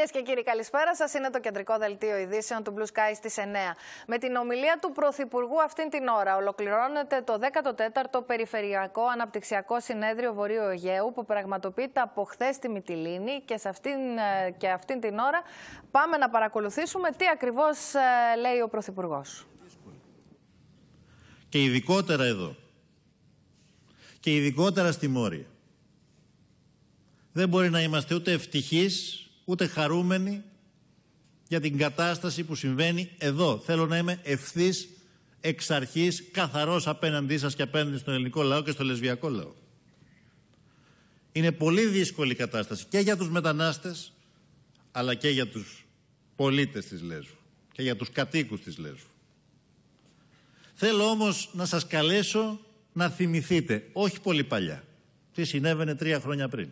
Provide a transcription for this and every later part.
Κυρίες και κύριοι, καλησπέρα σας. Είναι το κεντρικό δελτίο ειδήσεων του Blue Sky στις 9. Με την ομιλία του Πρωθυπουργού αυτήν την ώρα ολοκληρώνεται το 14ο Περιφερειακό Αναπτυξιακό Συνέδριο Βορείου Αιγαίου που πραγματοποιείται από χθες στη Μυτιλίνη και, σε αυτήν, ε, και αυτήν την ώρα πάμε να παρακολουθήσουμε τι ακριβώς ε, λέει ο Πρωθυπουργός. Και ειδικότερα εδώ. Και ειδικότερα στη Μόρια. Δεν μπορεί να είμαστε ούτε ευτυχείς ούτε χαρούμενοι για την κατάσταση που συμβαίνει εδώ. Θέλω να είμαι ευθύς εξ αρχής καθαρός απέναντί σας και απέναντι στον ελληνικό λαό και στο λεσβιακό λαό. Είναι πολύ δύσκολη η κατάσταση και για τους μετανάστες αλλά και για τους πολίτες της Λέσβου και για τους κατοίκους της Λέσβου. Θέλω όμως να σας καλέσω να θυμηθείτε, όχι πολύ παλιά, τι συνέβαινε τρία χρόνια πριν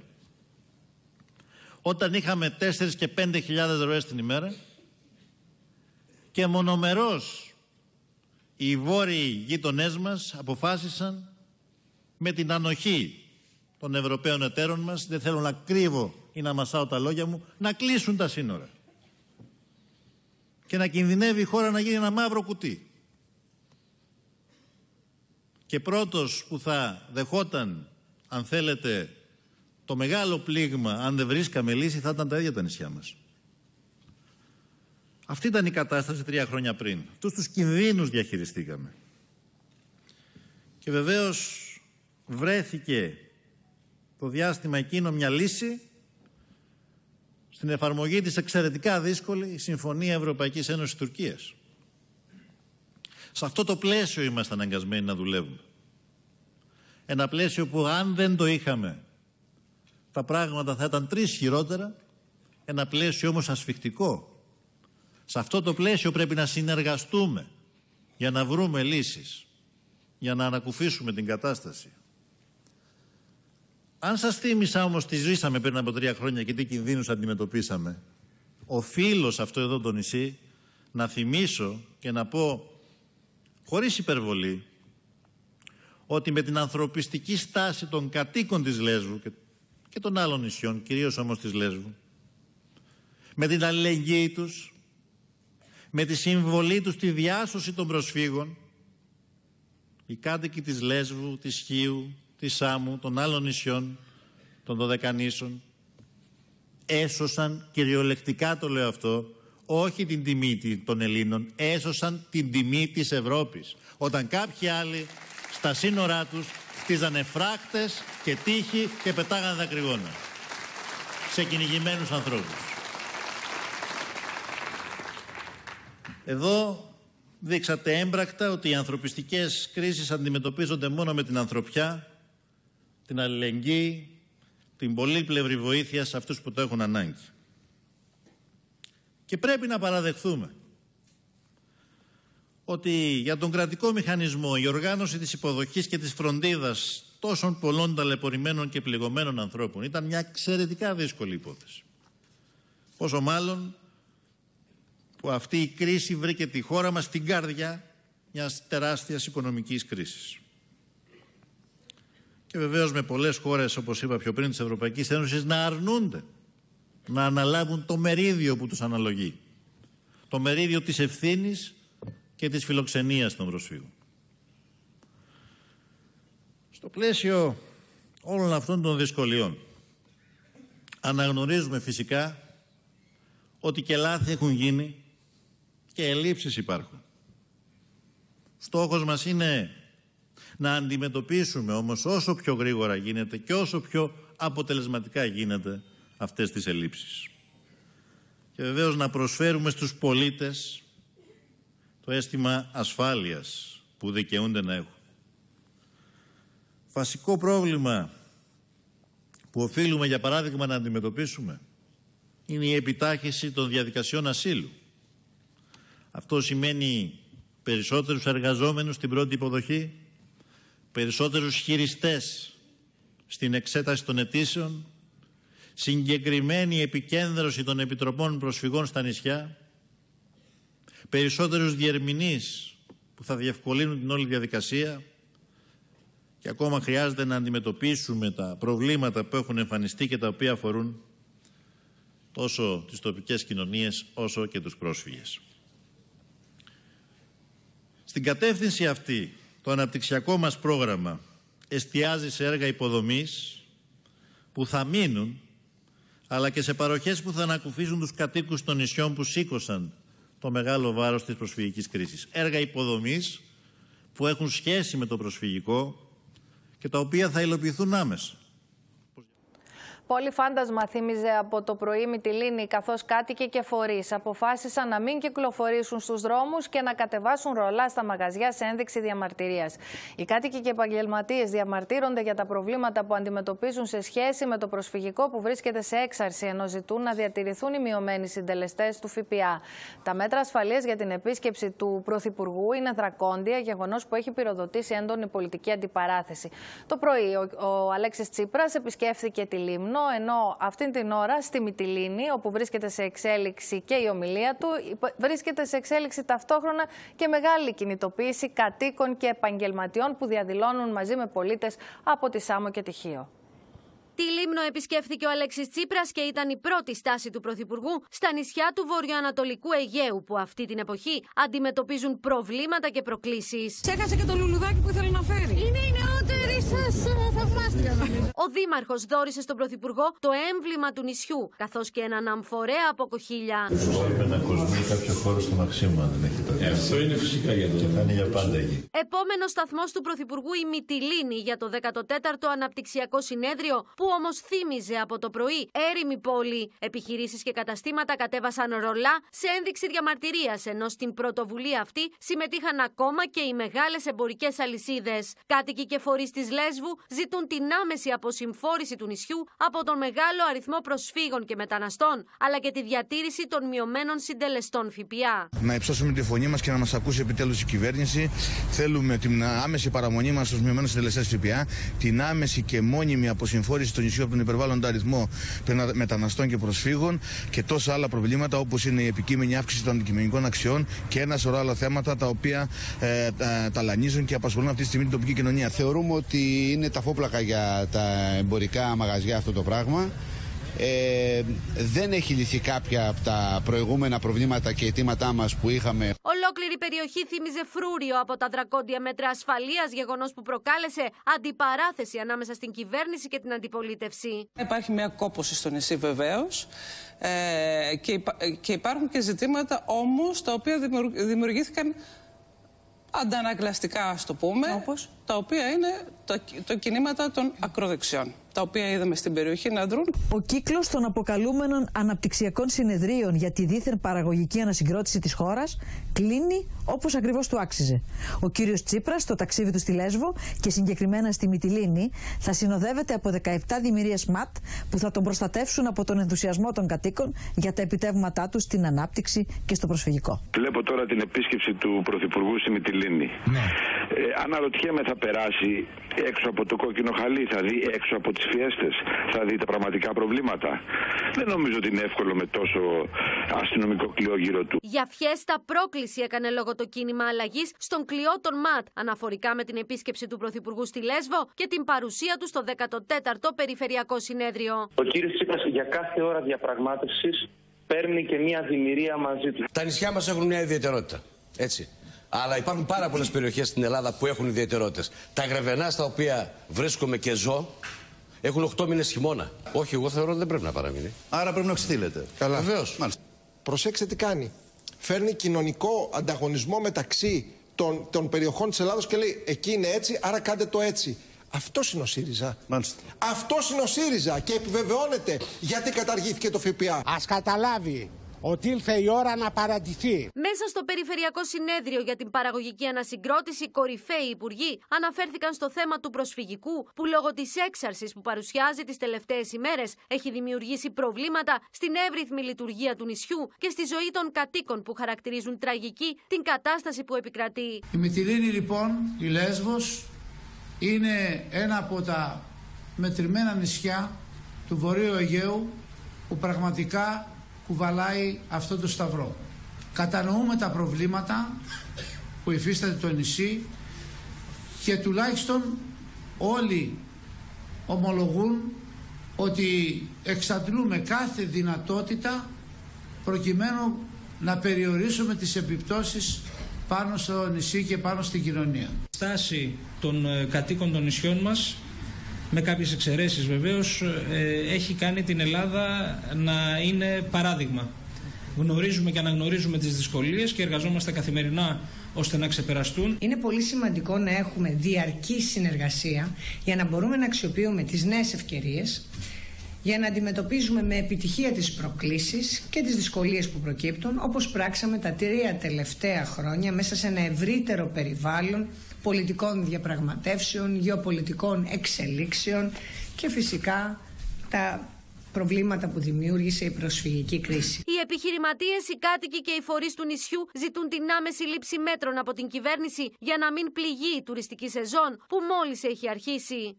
όταν είχαμε 4 και 5 χιλιάδες ροές την ημέρα και μονομερός οι βόρειοι γείτονές μας αποφάσισαν με την ανοχή των Ευρωπαίων εταίρων μας, δεν θέλω να κρύβω ή να μασάω τα λόγια μου, να κλείσουν τα σύνορα και να κινδυνεύει η χώρα να γίνει ένα μαύρο κουτί. Και πρώτος που θα δεχόταν, αν θέλετε, το μεγάλο πλήγμα, αν δεν βρίσκαμε λύση, θα ήταν τα ίδια τα νησιά μας. Αυτή ήταν η κατάσταση τρία χρόνια πριν. Αυτούς τους κινδύνους διαχειριστήκαμε. Και βεβαίως βρέθηκε το διάστημα εκείνο μια λύση στην εφαρμογή της εξαιρετικά δύσκολη η Συμφωνία Ευρωπαϊκής Ένωσης Τουρκίας. Σε αυτό το πλαίσιο είμαστε αναγκασμένοι να δουλεύουμε. Ένα πλαίσιο που αν δεν το είχαμε τα πράγματα θα ήταν τρεις χειρότερα, ένα πλαίσιο όμως ασφιχτικό. Σε αυτό το πλαίσιο πρέπει να συνεργαστούμε για να βρούμε λύσεις, για να ανακουφίσουμε την κατάσταση. Αν σας θύμισα όμως τι ζήσαμε πριν από τρία χρόνια και τι κινδύνους αντιμετωπίσαμε, οφείλω σε αυτό εδώ το νησί να θυμίσω και να πω χωρίς υπερβολή ότι με την ανθρωπιστική στάση των κατοίκων της Λέσβου και των άλλων νησιών, κυρίως όμως της Λέσβου, με την αλληλεγγύη τους, με τη συμβολή τους στη διάσωση των προσφύγων, οι κάτοικοι της Λέσβου, της Χίου, της Σάμου, των άλλων νησιών, των Δωδεκανήσων, έσωσαν, κυριολεκτικά το λέω αυτό, όχι την τιμή των Ελλήνων, έσωσαν την τιμή της Ευρώπης. Όταν κάποιοι άλλοι στα σύνορά τους χτίζανε φράκτες και τείχη και πετάγανε δακρυγόνα σε κυνηγημένους ανθρώπους. Εδώ δείξατε έμπρακτα ότι οι ανθρωπιστικές κρίσεις αντιμετωπίζονται μόνο με την ανθρωπιά, την αλληλεγγύη, την πολύπλευρη βοήθεια σε αυτούς που το έχουν ανάγκη. Και πρέπει να παραδεχθούμε ότι για τον κρατικό μηχανισμό η οργάνωση της υποδοχής και της φροντίδας τόσων πολλών ταλαιπωρημένων και πληγωμένων ανθρώπων ήταν μια εξαιρετικά δύσκολη υπόθεση. Πόσο μάλλον που αυτή η κρίση βρήκε τη χώρα μας στην κάρδια μιας τεράστιας οικονομικής κρίσης. Και βεβαίως με πολλές χώρες, όπως είπα πιο πριν, της Ευρωπαϊκής Ένωσης να αρνούνται να αναλάβουν το μερίδιο που τους αναλογεί. Το μερίδιο της ευθύνης και της φιλοξενίας των προσφύγων. Στο πλαίσιο όλων αυτών των δυσκολιών αναγνωρίζουμε φυσικά ότι και λάθη έχουν γίνει και ελλείψεις υπάρχουν. Στόχος μας είναι να αντιμετωπίσουμε όμως όσο πιο γρήγορα γίνεται και όσο πιο αποτελεσματικά γίνεται αυτές τις ελλείψεις. Και βεβαίως να προσφέρουμε στους πολίτες το αίσθημα ασφάλειας που δικαιούνται να έχουν. Βασικό πρόβλημα που οφείλουμε για παράδειγμα να αντιμετωπίσουμε είναι η επιτάχυση των διαδικασιών ασύλου. Αυτό σημαίνει περισσότερους εργαζόμενους στην πρώτη υποδοχή, περισσότερους χειριστές στην εξέταση των αιτήσεων, συγκεκριμένη επικέντρωση των επιτροπών προσφυγών στα νησιά, περισσότερους διερμηνείς που θα διευκολύνουν την όλη διαδικασία και ακόμα χρειάζεται να αντιμετωπίσουμε τα προβλήματα που έχουν εμφανιστεί και τα οποία αφορούν τόσο τις τοπικές κοινωνίες όσο και τους πρόσφυγες. Στην κατεύθυνση αυτή το αναπτυξιακό μας πρόγραμμα εστιάζει σε έργα υποδομής που θα μείνουν αλλά και σε παροχές που θα ανακουφίσουν τους κατοίκους των νησιών που σήκωσαν το μεγάλο βάρος της προσφυγικής κρίσης. Έργα υποδομής που έχουν σχέση με το προσφυγικό και τα οποία θα υλοποιηθούν άμεσα. Πολύ φάντασμα θύμιζε από το πρωί Μυτιλίνη, καθώς κάτοικοι και φορείς αποφάσισαν να μην κυκλοφορήσουν στους δρόμους και να κατεβάσουν ρολά στα μαγαζιά σε ένδειξη διαμαρτυρίας. Οι κάτοικοι και επαγγελματίες διαμαρτύρονται για τα προβλήματα που αντιμετωπίζουν σε σχέση με το προσφυγικό που βρίσκεται σε έξαρση, ενώ ζητούν να διατηρηθούν οι μειωμένοι συντελεστές του ΦΠΑ. Τα μέτρα ασφαλείας για την επίσκεψη του Πρωθυπουργού είναι δρακόντια, γεγονός που έχει πυροδοτήσει έντονη πολιτική αντιπαράθεση. Το πρωί ο, ο Αλέξης Τσίπρας επισκέφθηκε τη Λίμνο ενώ αυτήν την ώρα στη Μυτιλίνη, όπου βρίσκεται σε εξέλιξη και η ομιλία του, βρίσκεται σε εξέλιξη ταυτόχρονα και μεγάλη κινητοποίηση κατοίκων και επαγγελματιών που διαδηλώνουν μαζί με πολίτες από τη Σάμο και τη Χίο. Τη Λίμνο επισκέφθηκε ο Αλέξης Τσίπρας και ήταν η πρώτη στάση του Πρωθυπουργού στα νησιά του βορειοανατολικού Αιγαίου, που αυτή την εποχή αντιμετωπίζουν προβλήματα και προκλήσεις. Ξέχασε και το λουλουδάκι που ήθελε να φέρει. Είναι η νεότερη σα ε, θαυμάστρια, Ο Δήμαρχος δόρισε στον Πρωθυπουργό το έμβλημα του νησιού, καθώς και έναν αμφορέα από κοχύλια. Πρέπει να κοσμεί κάποιο χώρο στο Μαξίμα, δεν έχει το ε, Αυτό είναι φυσικά για το. Και θα είναι για πάντα εκεί. Επόμενος σταθμός του Πρωθυπουργού η Μυτιλίνη για το 14ο Αναπτυξιακό Συνέδριο, που όμως θύμιζε από το πρωί έρημη πόλη. Επιχειρήσεις και καταστήματα κατέβασαν ρολά σε ένδειξη διαμαρτυρίας, ενώ στην πρωτοβουλία αυτή συμμετείχαν ακόμα και οι μεγάλες εμπορικές αλυσίδες. Κάτοικοι και φορείς της Λέσβου ζητούν την άμεση αποσυμφόρηση του νησιού από τον μεγάλο αριθμό προσφύγων και μεταναστών, αλλά και τη διατήρηση των μειωμένων συντελεστών ΦΠΑ. Να υψώσουμε τη φωνή μας και να μας ακούσει επιτέλους η κυβέρνηση. Θέλουμε την άμεση παραμονή μας στους μειωμένους συντελεστές ΦΠΑ, την άμεση και μόνιμη αποσυμφόρηση του νησιού από τον υπερβάλλοντα αριθμό μεταναστών και προσφύγων και τόσα άλλα προβλήματα όπως είναι η επικείμενη αύξηση των αντικειμενικών αξιών και ένα σωρό άλλα θέματα τα οποία ε, ταλανίζουν και απασχολούν αυτή τη στιγμή την τοπική κοινωνία. Θεωρούμε ότι είναι ταφόπλακα για τα εμπορικά μαγαζιά αυτό το πράγμα. Ε, δεν έχει λυθεί κάποια από τα προηγούμενα προβλήματα και αιτήματά μας που είχαμε. Ολόκληρη περιοχή θύμιζε φρούριο από τα δρακόντια μέτρα ασφαλείας, γεγονός που προκάλεσε αντιπαράθεση ανάμεσα στην κυβέρνηση και την αντιπολίτευση. Υπάρχει μια κόπωση στο νησί βεβαίως. Ε, και, και υπάρχουν και ζητήματα όμως τα οποία δημιουργήθηκαν αντανακλαστικά, ας το πούμε, Όπως; τα οποία είναι το, το κινήματα των ακροδεξιών τα οποία είδαμε στην περιοχή να δρουν. Ο κύκλος των αποκαλούμενων αναπτυξιακών συνεδρίων για τη δίθεν παραγωγική ανασυγκρότηση της χώρας κλείνει όπως ακριβώς του άξιζε. Ο κύριος Τσίπρας, στο ταξίδι του στη Λέσβο και συγκεκριμένα στη Μυτιλίνη, θα συνοδεύεται από 17 δημιουργίες ΜΑΤ που θα τον προστατεύσουν από τον ενθουσιασμό των κατοίκων για τα επιτεύγματά τους στην ανάπτυξη και στο προσφυγικό. Βλέπω τώρα την επίσκεψη του Πρωθυπουργού στη Μυτιλίνη. Ναι. Ε, αναρωτιέμαι θα περάσει έξω από το κόκκινο χαλί, θα δει έξω από τις φιέστε, θα δει τα πραγματικά προβλήματα. Δεν νομίζω ότι είναι εύκολο με τόσο αστυνομικό κλειό γύρω του. Για φιέστα πρόκληση έκανε λόγω το κίνημα αλλαγής στον κλειό των ΜΑΤ, αναφορικά με την επίσκεψη του Πρωθυπουργού στη Λέσβο και την παρουσία του στο 14ο Περιφερειακό Συνέδριο. Ο κύριος Τσίπρας για κάθε ώρα διαπραγμάτευσης παίρνει και μια δημιουργία μαζί του. Τα νησιά μας έχουν μια ιδιαιτερότητα. Έτσι. Αλλά υπάρχουν πάρα πολλές περιοχές στην Ελλάδα που έχουν ιδιαιτερότητες. Τα γρεβενά στα οποία βρίσκομαι και ζω έχουν 8 μήνες χειμώνα. Όχι, εγώ θεωρώ ότι δεν πρέπει να παραμείνει. Άρα πρέπει να ξετύλετε. Καλά. Βεβαίως. Προσέξτε τι κάνει. Φέρνει κοινωνικό ανταγωνισμό μεταξύ των, των περιοχών της Ελλάδος και λέει εκεί είναι έτσι, άρα κάντε το έτσι. Αυτός είναι ο ΣΥΡΙΖΑ. Μάλιστα. Αυτός είναι ο ΣΥΡΙΖΑ και επιβεβαιώνεται γιατί καταργήθηκε το ΦΠΑ. Α καταλάβει ότι ήλθε η ώρα να παρατηθεί. Μέσα στο Περιφερειακό Συνέδριο για την Παραγωγική Ανασυγκρότηση, οι κορυφαίοι υπουργοί αναφέρθηκαν στο θέμα του προσφυγικού, που λόγω της έξαρσης που παρουσιάζει τις τελευταίες ημέρες έχει δημιουργήσει προβλήματα στην εύρυθμη λειτουργία του νησιού και στη ζωή των κατοίκων που χαρακτηρίζουν τραγική την κατάσταση που επικρατεί. Η Μυτιλίνη, λοιπόν, η Λέσβος, είναι ένα από τα μετρημένα νησιά του Βορείου Αιγαίου που πραγματικά κουβαλάει αυτό το σταυρό. Κατανοούμε τα προβλήματα που υφίσταται το νησί και τουλάχιστον όλοι ομολογούν ότι εξαντλούμε κάθε δυνατότητα προκειμένου να περιορίσουμε τις επιπτώσεις πάνω στο νησί και πάνω στην κοινωνία. Στάση των ε, κατοίκων των νησιών μας, με κάποιες εξαιρέσεις βεβαίως, ε, έχει κάνει την Ελλάδα να είναι παράδειγμα. Γνωρίζουμε και αναγνωρίζουμε τις δυσκολίες και εργαζόμαστε καθημερινά ώστε να ξεπεραστούν. Είναι πολύ σημαντικό να έχουμε διαρκή συνεργασία για να μπορούμε να αξιοποιούμε τις νέες ευκαιρίες για να αντιμετωπίζουμε με επιτυχία τις προκλήσεις και τις δυσκολίες που προκύπτουν όπως πράξαμε τα τρία τελευταία χρόνια μέσα σε ένα ευρύτερο περιβάλλον πολιτικών διαπραγματεύσεων, γεωπολιτικών εξελίξεων και φυσικά τα προβλήματα που δημιούργησε η προσφυγική κρίση. Οι επιχειρηματίες, οι κάτοικοι και οι φορείς του νησιού ζητούν την άμεση λήψη μέτρων από την κυβέρνηση για να μην πληγεί η τουριστική σεζόν που μόλις έχει αρχίσει.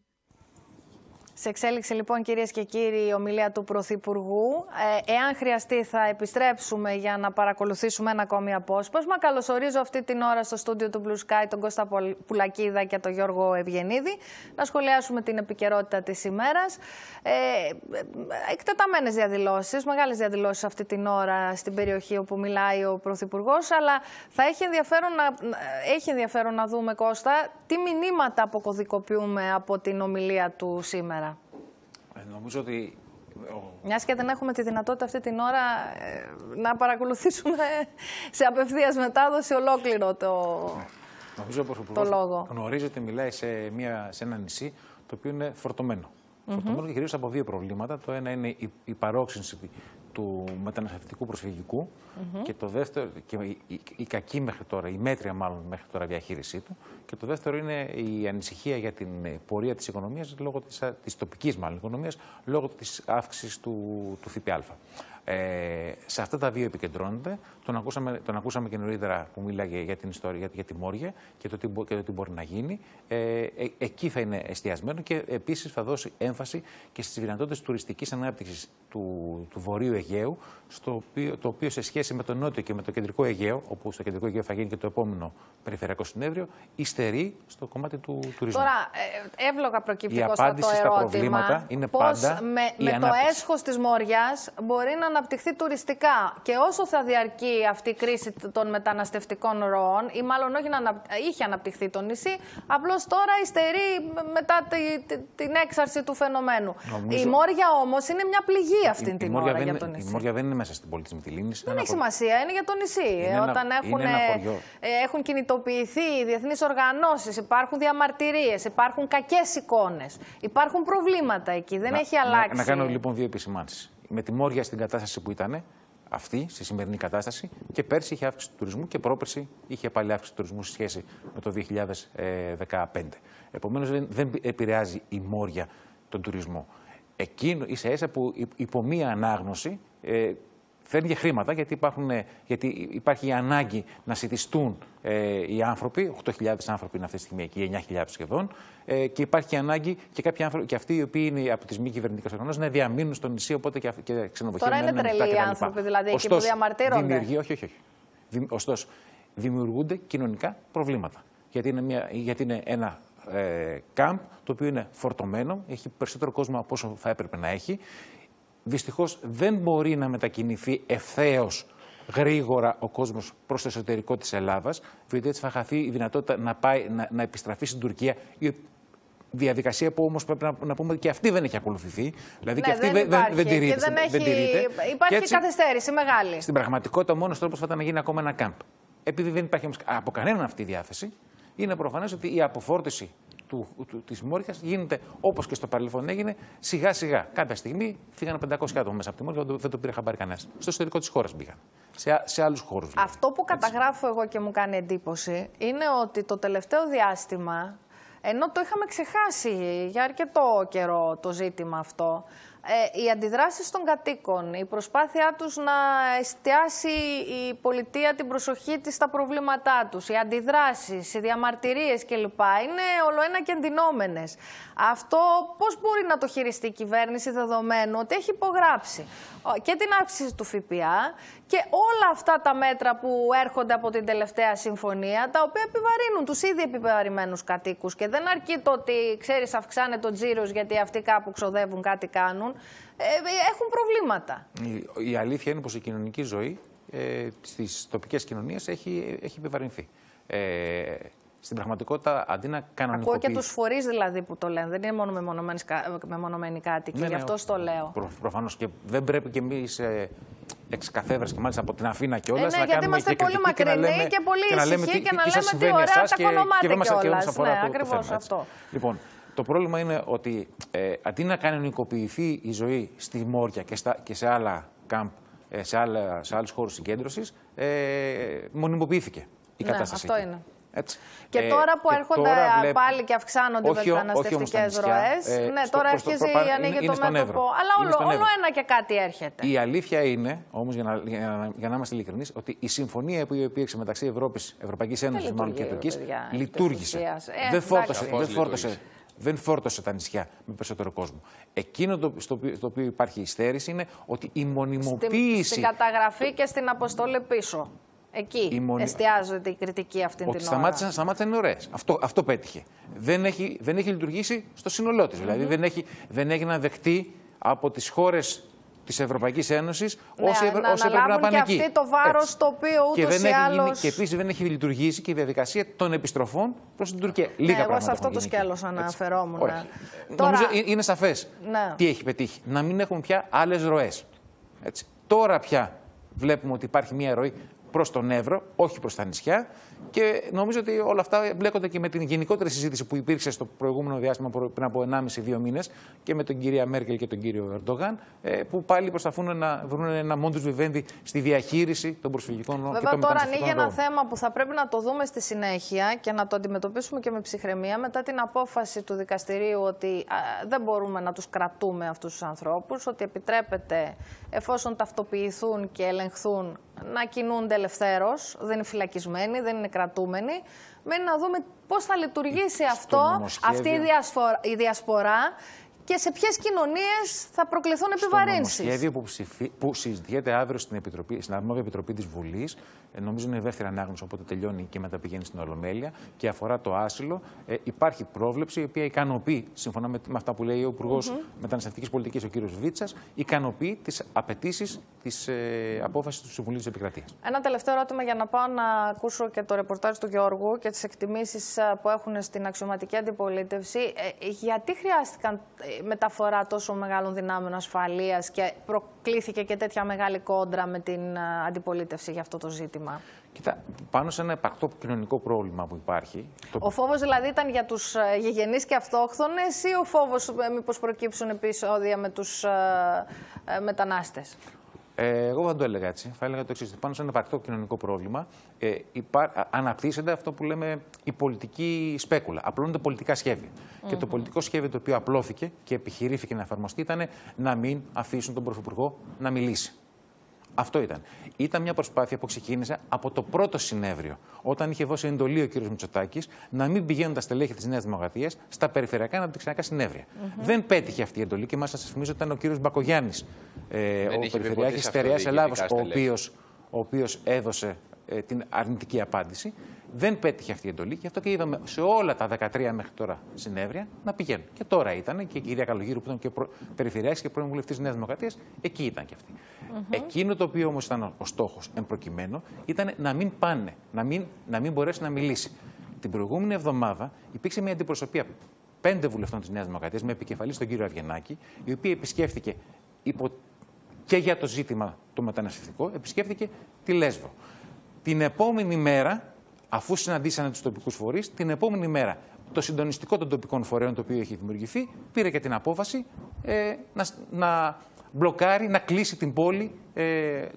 Σε εξέλιξη λοιπόν κυρίες και κύριοι η ομιλία του Πρωθυπουργού. Ε, εάν χρειαστεί θα επιστρέψουμε για να παρακολουθήσουμε ένα ακόμη απόσπασμα. Καλωσορίζω αυτή την ώρα στο στούντιο του Blue Sky τον Κώστα Πουλακίδα και τον Γιώργο Ευγενίδη. Να σχολιάσουμε την επικαιρότητα της ημέρας. Ε, εκτεταμένες διαδηλώσεις, μεγάλες διαδηλώσεις αυτή την ώρα στην περιοχή όπου μιλάει ο Πρωθυπουργός, αλλά θα έχει ενδιαφέρον, να, έχει ενδιαφέρον να δούμε Κώστα τι μηνύματα αποκωδικοποιούμε από την ομιλία του σήμερα. Νομίζω ότι. Μιας και δεν έχουμε τη δυνατότητα αυτή την ώρα ε, να παρακολουθήσουμε σε απευθείας μετάδοση ολόκληρο το, Νομίζω το λόγο. Γνωρίζει ότι μιλάει σε, μια, σε ένα νησί το οποίο είναι φορτωμένο. Mm -hmm. Φορτωμένο και κυρίω από δύο προβλήματα. Το ένα είναι η, η παρόξυνση του μεταναστευτικού προσφυγικού και το δεύτερο, και η, η, κακή μέχρι τώρα, η μέτρια μάλλον μέχρι τώρα διαχείρισή του. Και το δεύτερο είναι η ανησυχία για την πορεία της οικονομίας, λόγω της, της τοπικής μάλλον οικονομίας, λόγω της αύξησης του, του ΦΠΑ. Ε, σε αυτά τα δύο επικεντρώνονται. Τον ακούσαμε, τον ακούσαμε και νωρίτερα που μίλαγε για την ιστορία, για, για τη Μόρια και το, τι, και το τι μπορεί να γίνει. Ε, ε, εκεί θα είναι εστιασμένο και επίσης θα δώσει έμφαση και στις δυνατότητες τουριστικής ανάπτυξης του, του Βορείου Αιγαίου, στο οποίο, το οποίο σε σχέση με το Νότιο και με το Κεντρικό Αιγαίο, όπου στο Κεντρικό Αιγαίο θα γίνει και το επόμενο Περιφερειακό Συνέδριο, υστερεί στο κομμάτι του τουρισμού. Τώρα, ε, εύλογα προκύπτει το ερώτημα. στα προβλήματα είναι πάντα. Με, με το έσχος της Μόριας μπορεί να αναπτυχθεί τουριστικά. Και όσο θα διαρκεί αυτή η κρίση των μεταναστευτικών ροών, ή μάλλον όχι να είχε αναπτυχθεί το νησί, απλώς τώρα υστερεί μετά τη, την έξαρση του φαινομένου. Νομίζω... Η Μόρια όμως είναι μια πληγή αυτή η, την η ώρα για το νησί. Η Μόρια δεν είναι μέσα στην πόλη της Μυτιλίνης. Δεν έχει σημασία, είναι για το νησί. Είναι Όταν ένα, έχουν, ε, έχουν κινητοποιηθεί οι διεθνείς οργανώσεις, υπάρχουν διαμαρτυρίες, υπάρχουν κακές εικόνες, υπάρχουν προβλήματα εκεί. Δεν να, έχει αλλάξει. Να, να κάνω λοιπόν δύο επισημάνσεις με τη Μόρια στην κατάσταση που ήταν, αυτή, στη σημερινή κατάσταση, και πέρσι είχε αύξηση του τουρισμού και πρόπερσι είχε πάλι αύξηση του τουρισμού σε σχέση με το 2015. Επομένως, δεν, δεν επηρεάζει η Μόρια τον τουρισμό. Εκείνο, ίσα ίσα που υπό μία ανάγνωση ε, φέρνει χρήματα γιατί, υπάρχουν, γιατί υπάρχει η ανάγκη να σητιστούν ε, οι άνθρωποι, 8.000 άνθρωποι είναι αυτή τη στιγμή εκεί, 9.000 σχεδόν, ε, και υπάρχει ανάγκη και κάποιοι άνθρωποι, και αυτοί οι οποίοι είναι από τις μη κυβερνητικές οργανώσεις, να διαμείνουν στο νησί, οπότε και, και ξενοδοχεία. Τώρα είναι τρελοί οι άνθρωποι, δηλαδή, εκεί που διαμαρτύρονται. Δημιουργεί, όχι, όχι. όχι. Ωστόσο, δημιουργούνται κοινωνικά προβλήματα. Γιατί είναι, μια, γιατί είναι ένα ε, κάμπ το οποίο είναι φορτωμένο, έχει περισσότερο κόσμο από όσο θα έπρεπε να έχει Δυστυχώς δεν μπορεί να μετακινηθεί ευθέως γρήγορα ο κόσμος προς το εσωτερικό της Ελλάδας, διότι έτσι θα χαθεί η δυνατότητα να, πάει, να, να επιστραφεί στην Τουρκία. Η διαδικασία που όμως πρέπει να, να πούμε και αυτή δεν έχει ακολουθηθεί. Δηλαδή ναι, και αυτή δεν, δεν, δεν, τηρείται, δεν, έχει... δεν τηρείται. Υπάρχει έτσι, καθυστέρηση μεγάλη. Στην πραγματικότητα, ο μόνος τρόπος θα ήταν να γίνει ακόμα ένα κάμπ. Επειδή δεν υπάρχει όμως από κανέναν αυτή η διάθεση, είναι προφανές ότι η αποφόρτιση του, του, της Μόρια γίνεται όπως και στο παρελθόν έγινε σιγά σιγά. Κάποια στιγμή φύγανε 500 άτομα μέσα από τη Μόρια, δεν το πήρε χαμπάρι κανένας. Στο εσωτερικό της χώρας μπήκαν. Σε, σε άλλους χώρους. Αυτό που καταγράφω εγώ και μου κάνει εντύπωση είναι ότι το τελευταίο διάστημα, ενώ το είχαμε ξεχάσει για αρκετό καιρό το ζήτημα αυτό, ε, οι αντιδράσεις των κατοίκων, η προσπάθειά τους να εστιάσει η πολιτεία την προσοχή της στα προβλήματά τους, οι αντιδράσεις, οι διαμαρτυρίες κλπ. είναι ολοένα και εντυνόμενες. Αυτό πώς μπορεί να το χειριστεί η κυβέρνηση δεδομένου ότι έχει υπογράψει; Και την αύξηση του ΦΠΑ και όλα αυτά τα μέτρα που έρχονται από την τελευταία συμφωνία, τα οποία επιβαρύνουν τους ήδη επιβαρημένους κατοίκους και δεν αρκεί το ότι, ξέρεις, αυξάνε το τζίρος γιατί αυτοί κάπου ξοδεύουν κάτι κάνουν, πεθαίνουν, ε, έχουν προβλήματα. Η, η αλήθεια είναι πως η κοινωνική ζωή ε, στις τοπικές κοινωνίες έχει, έχει επιβαρυνθεί. Ε, στην πραγματικότητα, αντί να κανονικοποιήσει. Ακούω και τους φορείς δηλαδή που το λένε. Δεν είναι μόνο μεμονωμένοι κάτοικοι. Ναι, γι' ναι, αυτό το λέω. Προ, Προφανώς και δεν πρέπει και εμείς ε, εξ καθέβρε και μάλιστα από την Αφήνα και όλα. Ε, ναι, να γιατί είμαστε πολύ μακρινοί και, και πολύ ησυχοί και να λέμε τι ωραία τα κονομάτε κιόλας. Ναι, ακριβώς αυτό. Λοιπόν, το πρόβλημα είναι ότι ε, αντί να κανονικοποιηθεί η ζωή στη Μόρια και, στα, και σε άλλα κάμπ, ε, σε, άλλα, σε άλλους χώρους συγκέντρωσης, ε, μονιμοποιήθηκε η ναι, κατάσταση. Αυτό είναι. Έτσι. Και ε, τώρα που έρχονται τώρα πάλι και αυξάνονται οι μεταναστευτικέ ροές, ε, ναι, τώρα αρχίζει η ανοίγει το μέτωπο. Αλλά όλο, όλο ένα και κάτι έρχεται. Η αλήθεια είναι, όμως, για, να, για, για να είμαστε ειλικρινείς, ότι η συμφωνία που υπήρξε μεταξύ Ευρώπης, Ευρωπαϊκής Ένωσης μάλλον και Τουρκία λειτουργήσε. Ε, δεν φόρτωσε, δεν φόρτωσε δεν φόρτωσε τα νησιά με περισσότερο κόσμο. Εκείνο το, στο, στο οποίο υπάρχει η στέρηση είναι ότι η μονιμοποίηση. Στην, στην καταγραφή και στην αποστολή πίσω. Εκεί μονι... εστιάζεται η κριτική αυτή την ώρα. Σταμάτησαν, σταμάτησαν είναι ωραίες. Αυτό, αυτό πέτυχε. Δεν έχει, δεν έχει λειτουργήσει στο σύνολό της. Δηλαδή δεν, έχει, δεν έγιναν δεκτή από τις χώρες της Ευρωπαϊκής Ένωσης ναι, όσοι, να όσοι έπρεπε να πάνε και εκεί. το βάρος το οποίο ούτως ή άλλω. Και επίσης δεν έχει λειτουργήσει και η διαδικασία των επιστροφών προς την Τουρκία. Ναι, Λίγα εγώ σε αυτό το σκέλος αναφερόμουν. Τώρα... Νομίζω είναι σαφές ναι. τι έχει πετύχει. Να μην έχουμε πια άλλες ροές. Τώρα πια βλέπουμε ότι υπάρχει μια ροή προς τον Εύρο, όχι προς τα νησιά. Και νομίζω ότι όλα αυτά μπλέκονται και με την γενικότερη συζήτηση που υπήρξε στο προηγούμενο διάστημα πριν από 1,5-2 μήνες και με τον κύριο Μέρκελ και τον κύριο Ερντογάν, ε, που πάλι προσπαθούν να βρουν ένα μόντους βιβέντη στη διαχείριση των προσφυγικών Βέβαια, και των τώρα ανοίγει ένα θέμα που θα πρέπει να το δούμε στη συνέχεια και να το αντιμετωπίσουμε και με ψυχραιμία μετά την απόφαση του δικαστηρίου ότι δεν μπορούμε να τους κρατούμε αυτούς τους ανθρώπους, ότι επιτρέπεται εφόσον ταυτοποιηθούν και ελεγχθούν να κινούνται ελευθέρως, δεν είναι φυλακισμένοι, δεν είναι κρατούμενοι. Μένει να δούμε πώς θα λειτουργήσει αυτό, αυτή η, διασφορά, η διασπορά και σε ποιες κοινωνίες θα προκληθούν επιβαρύνσεις. Το σχέδιο που, που συζητιέται αύριο στην, Επιτροπή, στην Αρμόδια Επιτροπή της Βουλής, ε, νομίζω είναι η δεύτερη ανάγνωση, οπότε τελειώνει και μετά πηγαίνει στην Ολομέλεια και αφορά το άσυλο. Ε, υπάρχει πρόβλεψη η οποία ικανοποιεί, σύμφωνα με, με αυτά που λέει ο Υπουργός mm -hmm. Μεταναστευτικής Πολιτικής, ο κ. Βίτσας, ικανοποιεί τις απαιτήσεις της ε, απόφασης του Συμβουλίου της Επικρατείας. Ένα τελευταίο ερώτημα για να πάω να ακούσω και το ρεπορτάζ του Γιώργου και τις εκτιμήσεις ε, που έχουν στην αξιωματική αντιπολίτευση. Ε, γιατί χρειάστηκαν ε, μεταφορά τόσο μεγάλων δυνάμεων ασφαλείας και προκλήθηκε και τέτοια μεγάλη κόντρα με την αντιπολίτευση για αυτό το ζήτημα ζήτημα. Κοίτα, πάνω σε ένα επακτό κοινωνικό πρόβλημα που υπάρχει. Ο φόβος δηλαδή ήταν για τους ε, γηγενείς και αυτόχθονες ή ο φόβος ε, μήπως προκύψουν επεισόδια με τους ε, ε, μετανάστες; Ε, εγώ δεν το έλεγα έτσι. Θα έλεγα το εξής. Πάνω σε ένα επακτό κοινωνικό πρόβλημα ε, υπά... αναπτύσσεται αυτό που λέμε η πολιτική σπέκουλα. Απλώνονται πολιτικά σχέδια. Mm -hmm. Και το πολιτικό σχέδιο το οποίο απλώθηκε και επιχειρήθηκε να εφαρμοστεί ήταν να μην αφήσουν τον Πρωθυπουργό να μιλήσει. Αυτό ήταν. Ήταν μια προσπάθεια που ξεκίνησε από το πρώτο συνέδριο, όταν είχε δώσει εντολή ο κ. Μητσοτάκης να μην πηγαίνουν τα στελέχη της Νέας Δημοκρατίας στα περιφερειακά αναπτυξιακά συνέδρια. Mm -hmm. Δεν πέτυχε αυτή η εντολή και μάλιστα σας θυμίζω ότι ήταν ο κ. Μπακογιάννης, ε, ο Περιφερειάρχη Στερεά Ελλάδος, ο οποίος έδωσε ε, την αρνητική απάντηση. Δεν πέτυχε αυτή η εντολή και αυτό και είδαμε σε όλα τα 13 μέχρι τώρα συνέδρια να πηγαίνουν. Και τώρα ήταν και η κυρία Καλογύρου που ήταν και προ... περιφερειάρχης και πρώην βουλευτής της Νέας Δημοκρατίας, εκεί ήταν και αυτή. Εκείνο το οποίο όμως ήταν ο στόχος εν προκειμένου ήταν να μην πάνε, να μην, να μην μπορέσει να μιλήσει. Την προηγούμενη εβδομάδα υπήρξε μια αντιπροσωπεία πέντε βουλευτών της Νέας Δημοκρατίας με επικεφαλής τον κύριο Αυγενάκη, η οποία επισκέφθηκε υπό... και για το ζήτημα το μεταναστευτικό, επισκέφθηκε τη Λέσβο. Την επόμενη μέρα, αφού συναντήσανε τους τοπικούς φορείς, την επόμενη μέρα το συντονιστικό των τοπικών φορέων το οποίο έχει δημιουργηθεί πήρε και την απόφαση ε, να, να μπλοκάρει, να κλείσει την πόλη ε,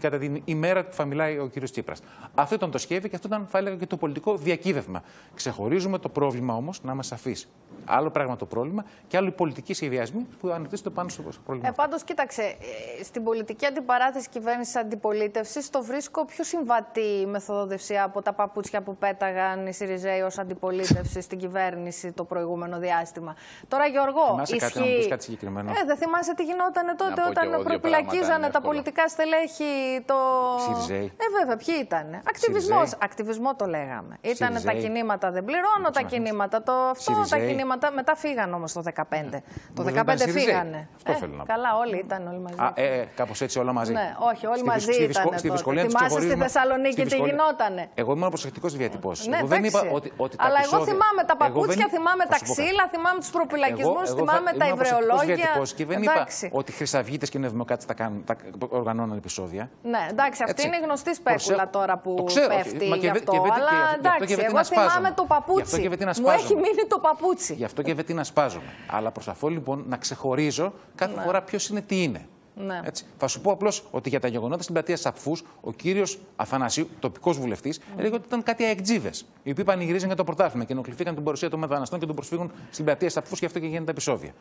κατά την ημέρα που θα μιλάει ο κ. Τσίπρας. Αυτό ήταν το σχέδιο και αυτό ήταν, θα έλεγα, και το πολιτικό διακύβευμα. Ξεχωρίζουμε το πρόβλημα όμως, να είμαστε σαφείς. Άλλο πράγμα το πρόβλημα και άλλο οι πολιτικοί σχεδιασμοί που ανεπτύσσονται πάνω στο πρόβλημα. Ε, Πάντως, κοίταξε, ε, στην πολιτική αντιπαράθεση κυβέρνησης αντιπολίτευσης το βρίσκω πιο συμβατή μεθοδοδευσία από τα παπούτσια που πέταγαν οι Σιριζέοι ως αντιπολίτευση στην κυβέρνηση το προηγούμενο διάστημα. Τώρα, Γιώργο, ισχύει. Κάτι, κάτι συγκεκριμένο; Ε, δεν θυμάσαι τι γινόταν τότε όταν προπυλακίζανε τα πολιτικά πολιτικά στελέχη το. Σιριζέη. Ε, βέβαια, ποιοι ήταν. Ακτιβισμό. Ακτιβισμό το λέγαμε. Ήταν τα κινήματα δεν πληρώνω, τα κινήματα το αυτό, τα κινήματα. Μετά φύγαν όμως το 2015. Το 2015 φύγανε. Αυτό θέλω να πω. Καλά, όλοι ήταν όλοι μαζί. Α, ε, κάπως έτσι όλα μαζί. Ναι, όχι, όλοι μαζί ήταν. Στη δυσκολία Θυμάσαι στη Θεσσαλονίκη τι γινότανε; Εγώ ήμουν προσεκτικός διατυπώσει. Ναι, δεν είπα ότι, ότι Αλλά εγώ θυμάμαι τα παπούτσια, θυμάμαι τα ξύλα, θυμάμαι τους προπυλακισμούς, θυμάμαι τα υβρεολόγια. Και δεν είπα ότι χρυσαυγίτες και νεοδημοκράτε τα οργανώναν επεισόδια. Ναι, εντάξει, αυτή είναι γνωστή σπέκουλα τώρα που πέφτει γι' αυτό. Αλλά εντάξει, εγώ θυμάμαι το παπούτσι. Μου έχει μείνει το παπούτσι. Γι' αυτό και δεν την ασπάζομαι. Αλλά προσπαθώ λοιπόν να ξεχωρίζω κάθε ναι. φορά ποιος είναι τι είναι. Ναι. Έτσι. Θα σου πω απλώς ότι για τα γεγονότα στην πλατεία Σαφούς, ο κύριος Αθανασίου, τοπικός βουλευτής, mm. έλεγε ότι ήταν κάτι αεκτζίδες, οι οποίοι πανηγυρίζαν για το πρωτάθλημα και ενοχληθήκαν την παρουσία των μεταναστών και των προσφύγων στην πλατεία Σαφούς και αυτό και γίνεται τα επεισόδια.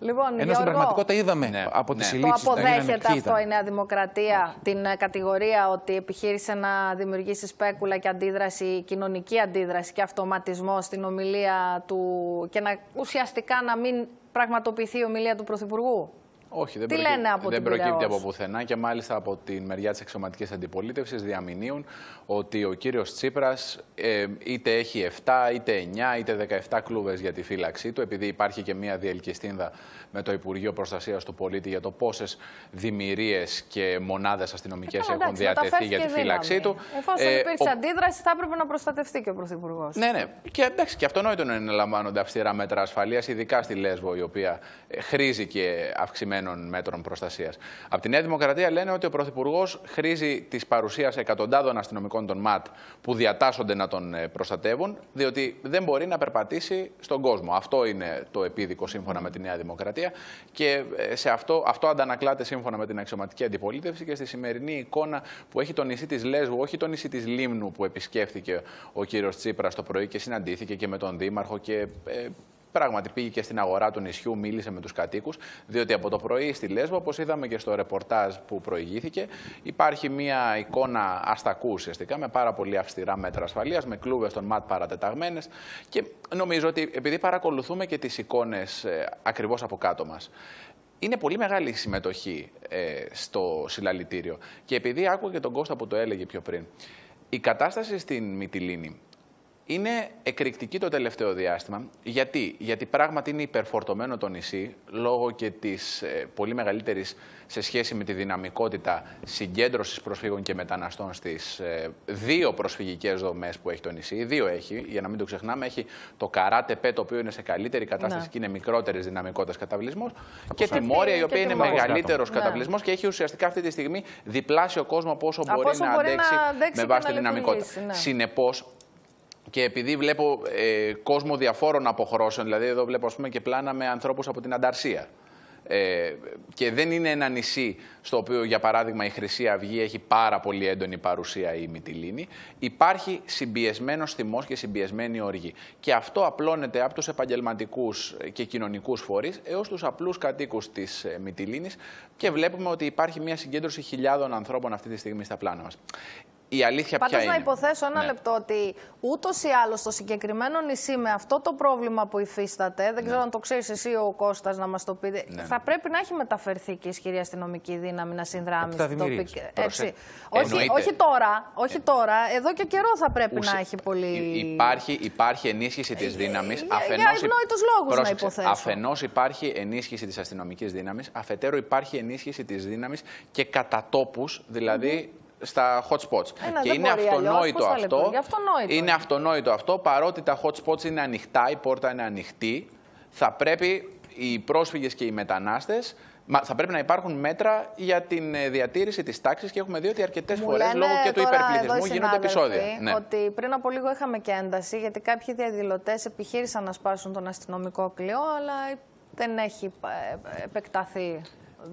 Λοιπόν, Ενώ Γιώργο, στην πραγματικότητα είδαμε ναι, από τι ναι. συλλήψει. Το αποδέχεται αυτό η Νέα Δημοκρατία, την ε, κατηγορία ότι επιχείρησε να δημιουργήσει σπέκουλα και αντίδραση, κοινωνική αντίδραση και αυτοματισμό στην ομιλία του και να ουσιαστικά να μην πραγματοποιηθεί η ομιλία του Πρωθυπουργού. Όχι, δεν, Τι προκύπτει, λένε από δεν προκύπτει από πουθενά και μάλιστα από τη μεριά της εξωματικής αντιπολίτευσης διαμηνύουν ότι ο κύριος Τσίπρας ε, είτε έχει 7, είτε 9, είτε 17 κλούβες για τη φύλαξή του, επειδή υπάρχει και μία διελκυστίνδα με το Υπουργείο Προστασίας του Πολίτη για το πόσες δημιουργίες και μονάδες αστυνομικές ε, έχουν διατεθεί για τη φύλαξή του. Εφόσον ε, υπήρξε ο... αντίδραση, θα έπρεπε να προστατευτεί και ο Πρωθυπουργός. Ναι, ναι. Και εντάξει, και αυτονόητο είναι να λαμβάνονται αυστηρά μέτρα ασφαλείας, ειδικά στη Λέσβο, η οποία ε, χρήζει και αυξημένη μέτρων προστασίας. Από τη Νέα Δημοκρατία λένε ότι ο Πρωθυπουργός χρήζει της παρουσίας εκατοντάδων αστυνομικών των ΜΑΤ που διατάσσονται να τον ε, προστατεύουν, διότι δεν μπορεί να περπατήσει στον κόσμο. Αυτό είναι το επίδικο σύμφωνα με τη Νέα Δημοκρατία και ε, σε αυτό, αυτό αντανακλάται σύμφωνα με την αξιωματική αντιπολίτευση και στη σημερινή εικόνα που έχει το νησί της Λέσβου, όχι το νησί της Λίμνου που επισκέφθηκε ο κύριος Τσίπρας το πρωί και συναντήθηκε και με τον Δήμαρχο και ε, Πράγματι πήγε και στην αγορά του νησιού, μίλησε με τους κατοίκους, διότι από το πρωί στη Λέσβο, όπως είδαμε και στο ρεπορτάζ που προηγήθηκε, υπάρχει μια εικόνα αστακού ουσιαστικά, με πάρα πολύ αυστηρά μέτρα ασφαλείας, με κλούβες των ΜΑΤ παρατεταγμένες. Και νομίζω ότι επειδή παρακολουθούμε και τις εικόνες ε, ακριβώς από κάτω μας, είναι πολύ μεγάλη η συμμετοχή ε, στο συλλαλητήριο. Και επειδή άκουγα και τον Κώστα που το έλεγε πιο πριν, η κατάσταση στην Μυτιλίνη είναι εκρηκτική το τελευταίο διάστημα. Γιατί, Γιατί πράγματι είναι υπερφορτωμένο το νησί λόγω και της ε, πολύ μεγαλύτερης σε σχέση με τη δυναμικότητα συγκέντρωσης προσφύγων και μεταναστών στις ε, δύο προσφυγικές δομές που έχει το νησί. Δύο έχει, για να μην το ξεχνάμε. Έχει το Καράτεπέ, το οποίο είναι σε καλύτερη κατάσταση ναι. και είναι μικρότερης δυναμικότητας καταβλισμός. Και τη Μόρια, η οποία είναι μεγαλύτερος ναι. καταβλισμός και έχει ουσιαστικά αυτή τη στιγμή διπλάσιο κόσμο από όσο μπορεί, να, αντέξει με βάση τη δυναμικότητα. Ναι. Συνεπώς, και επειδή βλέπω ε, κόσμο διαφόρων αποχρώσεων, δηλαδή εδώ βλέπω ας πούμε, και πλάνα με ανθρώπους από την Ανταρσία. Ε, και δεν είναι ένα νησί στο οποίο, για παράδειγμα, η Χρυσή Αυγή έχει πάρα πολύ έντονη παρουσία η Μυτιλίνη. Υπάρχει συμπιεσμένο θυμό και συμπιεσμένη οργή. Και αυτό απλώνεται από τους επαγγελματικούς και κοινωνικούς φορείς έως τους απλούς κατοίκους της ε, Μυτιλίνης. Και βλέπουμε ότι υπάρχει μια συγκέντρωση χιλιάδων ανθρώπων αυτή τη στιγμή στα πλάνα μας η αλήθεια Πάντως ποια είναι. να υποθέσω ένα ναι. λεπτό ότι ούτως ή άλλως στο συγκεκριμένο νησί με αυτό το πρόβλημα που υφίσταται, δεν ναι. ξέρω αν το ξέρεις εσύ ο Κώστας να μας το πείτε, ναι. θα πρέπει να έχει μεταφερθεί και ισχυρή αστυνομική δύναμη να συνδράμει στην τοπική. Έτσι. Όχι, όχι, τώρα, όχι ε... τώρα, εδώ και καιρό θα πρέπει Ουσε... να έχει πολύ. Υπάρχει, υπάρχει ενίσχυση της δύναμης. Για, αφενός... για ευνόητους λόγους να υποθέσω. Αφενός υπάρχει ενίσχυση της αστυνομικής δύναμης, αφετέρου υπάρχει ενίσχυση της δύναμης και κατά τόπους, δηλαδή στα hot spots. και είναι αυτονόητο αυτό. Είναι αυτονόητο αυτό, παρότι τα hot spots είναι ανοιχτά, η πόρτα είναι ανοιχτή, θα πρέπει οι πρόσφυγες και οι μετανάστες θα πρέπει να υπάρχουν μέτρα για την ε, διατήρηση της τάξης και έχουμε δει ότι αρκετές φορές λόγω και του υπερπληθυσμού γίνονται επεισόδια. Ναι. Ότι πριν από λίγο είχαμε και ένταση γιατί κάποιοι διαδηλωτές επιχείρησαν να σπάσουν τον αστυνομικό κλειό, αλλά δεν έχει ε, επεκταθεί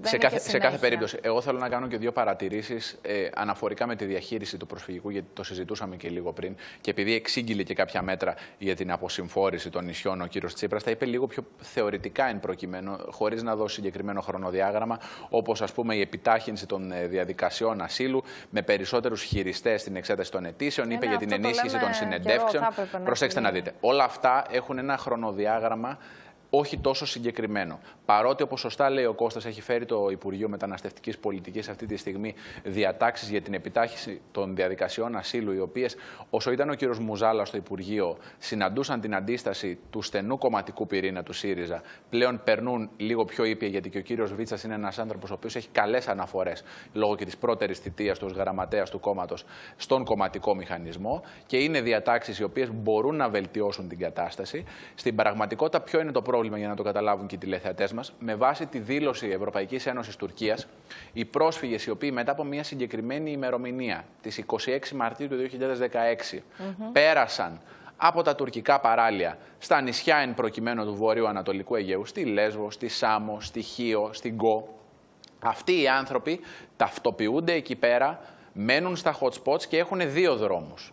σε κάθε, σε κάθε περίπτωση. Εγώ θέλω να κάνω και δύο παρατηρήσεις ε, αναφορικά με τη διαχείριση του προσφυγικού, γιατί το συζητούσαμε και λίγο πριν. Και επειδή εξήγηλε και κάποια μέτρα για την αποσυμφόρηση των νησιών ο κύριος Τσίπρας, τα είπε λίγο πιο θεωρητικά εν προκειμένου, χωρίς να δώσει συγκεκριμένο χρονοδιάγραμμα, όπως ας πούμε η επιτάχυνση των ε, διαδικασιών ασύλου με περισσότερους χειριστές στην εξέταση των αιτήσεων, είπε ναι, για την ενίσχυση των συνεντεύξεων. Προσέξτε να δείτε. Όλα αυτά έχουν ένα χρονοδιάγραμμα όχι τόσο συγκεκριμένο. Παρότι, όπως σωστά λέει ο Κώστας, έχει φέρει το Υπουργείο Μεταναστευτικής Πολιτικής αυτή τη στιγμή διατάξεις για την επιτάχυση των διαδικασιών ασύλου, οι οποίες, όσο ήταν ο κ. Μουζάλα στο Υπουργείο, συναντούσαν την αντίσταση του στενού κομματικού πυρήνα του ΣΥΡΙΖΑ, πλέον περνούν λίγο πιο ήπια, γιατί και ο κ. Βίτσας είναι ένας άνθρωπος ο οποίος έχει καλές αναφορές λόγω και της πρώτερης θητείας του ως γραμματέας του κόμματος στον κομματικό μηχανισμό και είναι διατάξεις οι οποίες μπορούν να βελτιώσουν την κατάσταση. Στην πραγματικότητα, ποιο είναι το πρόβλημα; Πρόβλημα για να το καταλάβουν και οι τηλεθεατές μας. Με βάση τη δήλωση Ευρωπαϊκής Ένωσης Τουρκίας, οι πρόσφυγες οι οποίοι μετά από μια συγκεκριμένη ημερομηνία τη 26 Μαρτίου του 2016 πέρασαν από τα τουρκικά παράλια στα νησιά εν προκειμένου του Βορείου Ανατολικού Αιγαίου, στη Λέσβο, στη Σάμο, στη Χίο, στην Γκο. Αυτοί οι άνθρωποι ταυτοποιούνται εκεί πέρα, μένουν στα hot spots και έχουν δύο δρόμους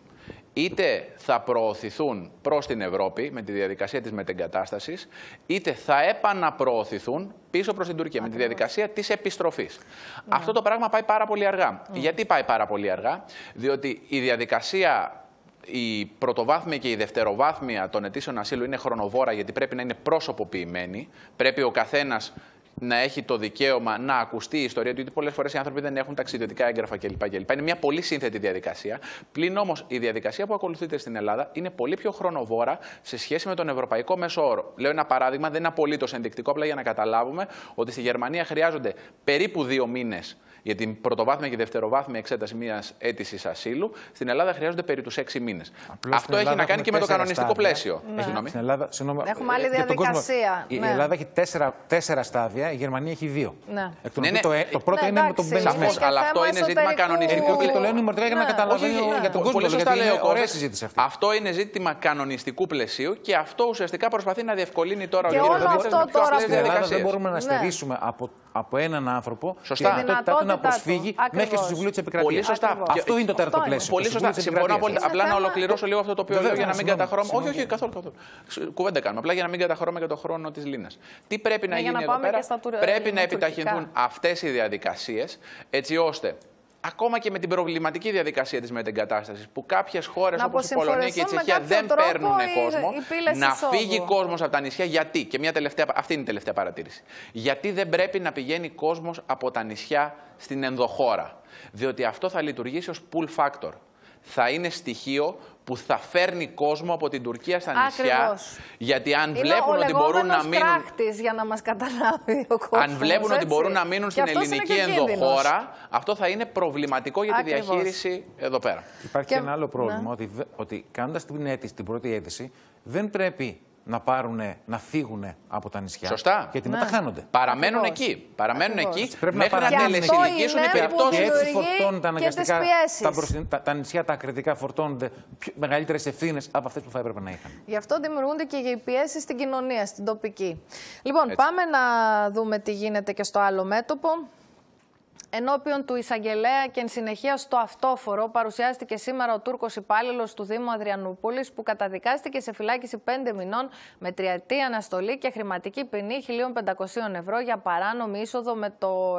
είτε θα προωθηθούν προς την Ευρώπη με τη διαδικασία της μετεγκατάστασης, είτε θα επαναπροωθηθούν πίσω προς την Τουρκία με τη διαδικασία της επιστροφής. Ναι. Αυτό το πράγμα πάει πάρα πολύ αργά. Ναι. Γιατί πάει πάρα πολύ αργά, διότι η διαδικασία η πρωτοβάθμια και η δευτεροβάθμια των αιτήσεων ασύλου είναι χρονοβόρα γιατί πρέπει να είναι πρόσωποποιημένη. Πρέπει ο καθένας να έχει το δικαίωμα να ακουστεί η ιστορία του, γιατί πολλές φορές οι άνθρωποι δεν έχουν ταξιδιωτικά έγγραφα κλπ. κλπ. Είναι μια πολύ σύνθετη διαδικασία. Πλην όμως η διαδικασία που ακολουθείται στην Ελλάδα είναι πολύ πιο χρονοβόρα σε σχέση με τον ευρωπαϊκό μέσο όρο. Λέω ένα παράδειγμα, δεν είναι απολύτως ενδεικτικό, απλά για να καταλάβουμε ότι στη Γερμανία χρειάζονται περίπου δύο μήνες για την πρωτοβάθμια και δευτεροβάθμια εξέταση μιας αίτησης ασύλου. Στην Ελλάδα χρειάζονται περί τους έξι μήνες. Αυτό έχει να κάνει και με το κανονιστικό πλαίσιο. Ναι. Στην Ελλάδα, Έχουμε άλλη διαδικασία. Η ναι. Ελλάδα έχει τέσσερα, τέσσερα στάδια, η Γερμανία έχει δύο. Ναι. Εκ των ναι, ναι. Το, το πρώτο ναι, είναι με τον μπαίνει μέσα. Αλλά αυτό είναι ζήτημα κανονιστικού. Το λένε μορφικά για να καταλαβαίνει για τον κόσμο. σωστά λέει ο συζήτηση αυτή. Αυτό είναι ζήτημα κανονιστικού πλαισίου και αυτό ουσιαστικά προσπαθεί να διευκολύνει τώρα ο κ. Δεν μπορούμε να στερήσουμε από έναν άνθρωπο Σωστά να προσφύγει μέχρι στο Συμβούλιο της Επικρατείας. Πολύ σωστά. Αυτό είναι το τέταρτο πλαίσιο. Πολύ σωστά. Συμφωνώ Απλά να ολοκληρώσω λίγο αυτό το οποίο λέω για να μην καταχρώμε. Όχι, όχι, καθόλου. Κουβέντα κάνουμε. Απλά για να μην καταχρώμε και το χρόνο της Λίνας. Τι πρέπει να γίνει εδώ πέρα; Πρέπει να επιταχυνθούν αυτές οι διαδικασίες έτσι ώστε ακόμα και με την προβληματική διαδικασία της μετεγκατάστασης, που κάποιες χώρες όπως η Πολωνία και η Τσεχία δεν παίρνουν κόσμο, να φύγει κόσμος από τα νησιά. Γιατί, και μια τελευταία, αυτή είναι η τελευταία παρατήρηση. Γιατί δεν πρέπει να πηγαίνει κόσμος από τα νησιά στην ενδοχώρα; Διότι αυτό θα λειτουργήσει ως pull factor. Θα είναι στοιχείο που θα φέρνει κόσμο από την Τουρκία στα νησιά. Γιατί αν Είναι βλέπουν ότι μπορούν να μείνουν. για να μας καταλάβει ο κόσμος, αν βλέπουν έτσι. ότι μπορούν να μείνουν στην ελληνική ενδοχώρα, αυτό θα είναι προβληματικό για τη διαχείριση εδώ πέρα. Υπάρχει και, ένα άλλο πρόβλημα, ναι. ότι, ότι κάνοντας την, την πρώτη αίτηση, δεν πρέπει να πάρουν, να φύγουν από τα νησιά. Σωστά. Γιατί ναι. μετά χάνονται. Παραμένουν εκεί. Παραμένουν εκεί Πρέπει μέχρι να, να τελεσυνικήσουν οι περιπτώσεις. Και έτσι φορτώνονται αναγκαστικά. Τα, τα, τα, νησιά, τα ακριτικά φορτώνονται μεγαλύτερες ευθύνες από αυτές που θα έπρεπε να είχαν. Γι' αυτό δημιουργούνται και οι πιέσεις στην κοινωνία, στην τοπική. Λοιπόν, έτσι. πάμε να δούμε τι γίνεται και στο άλλο μέτωπο. Ενώπιον του εισαγγελέα και εν συνεχεία στο αυτόφορο παρουσιάστηκε σήμερα ο Τούρκος υπάλληλος του Δήμου Αδριανούπολης που καταδικάστηκε σε φυλάκιση 5 μηνών με τριετή αναστολή και χρηματική ποινή 1.500 ευρώ για παράνομη είσοδο με το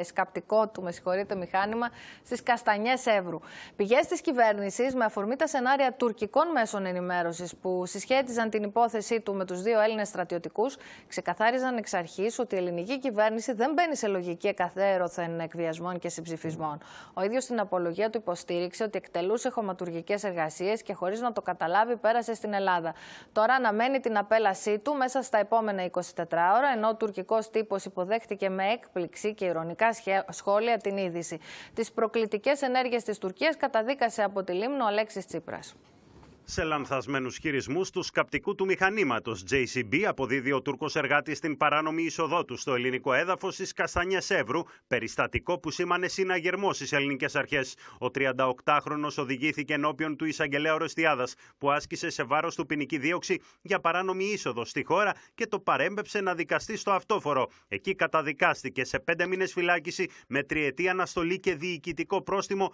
εσκαπτικό του με συγχωρείτε, μηχάνημα στις Καστανιές Εύρου. Πηγές της κυβέρνησης, με αφορμή τα σενάρια τουρκικών μέσων ενημέρωσης που συσχέτιζαν την υπόθεσή του με τους δύο Έλληνες στρατιωτικούς, ξεκαθάριζαν εξ αρχής ότι η ελληνική κυβέρνηση δεν μπαίνει σε λογική καθέρωθεν εκβιασμών και συμψηφισμών. Ο ίδιος στην απολογία του υποστήριξε ότι εκτελούσε χωματουργικές εργασίες και χωρίς να το καταλάβει πέρασε στην Ελλάδα. Τώρα αναμένει την απέλασή του μέσα στα επόμενα 24 ώρα, ενώ ο τουρκικός τύπος υποδέχτηκε με έκπληξη και ηρωνικά σχόλια την είδηση. Τις προκλητικές ενέργειες της Τουρκίας καταδίκασε από τη Λίμνο ο Αλέξης Τσίπρας. Σε λανθασμένους χειρισμούς του σκαπτικού του μηχανήματος JCB αποδίδει ο Τούρκος εργάτη την παράνομη είσοδό του στο ελληνικό έδαφος στι Καστανιές Εύρου, περιστατικό που σήμανε συναγερμό στι ελληνικές αρχές. Ο 38χρονο οδηγήθηκε ενώπιον του εισαγγελέα Ορεστιάδα, που άσκησε σε βάρος του ποινική δίωξη για παράνομη είσοδο στη χώρα και το παρέμπεψε να δικαστεί στο αυτόφορο. Εκεί καταδικάστηκε σε πέντε μήνες φυλάκιση με τριετή αναστολή και διοικητικό πρόστιμο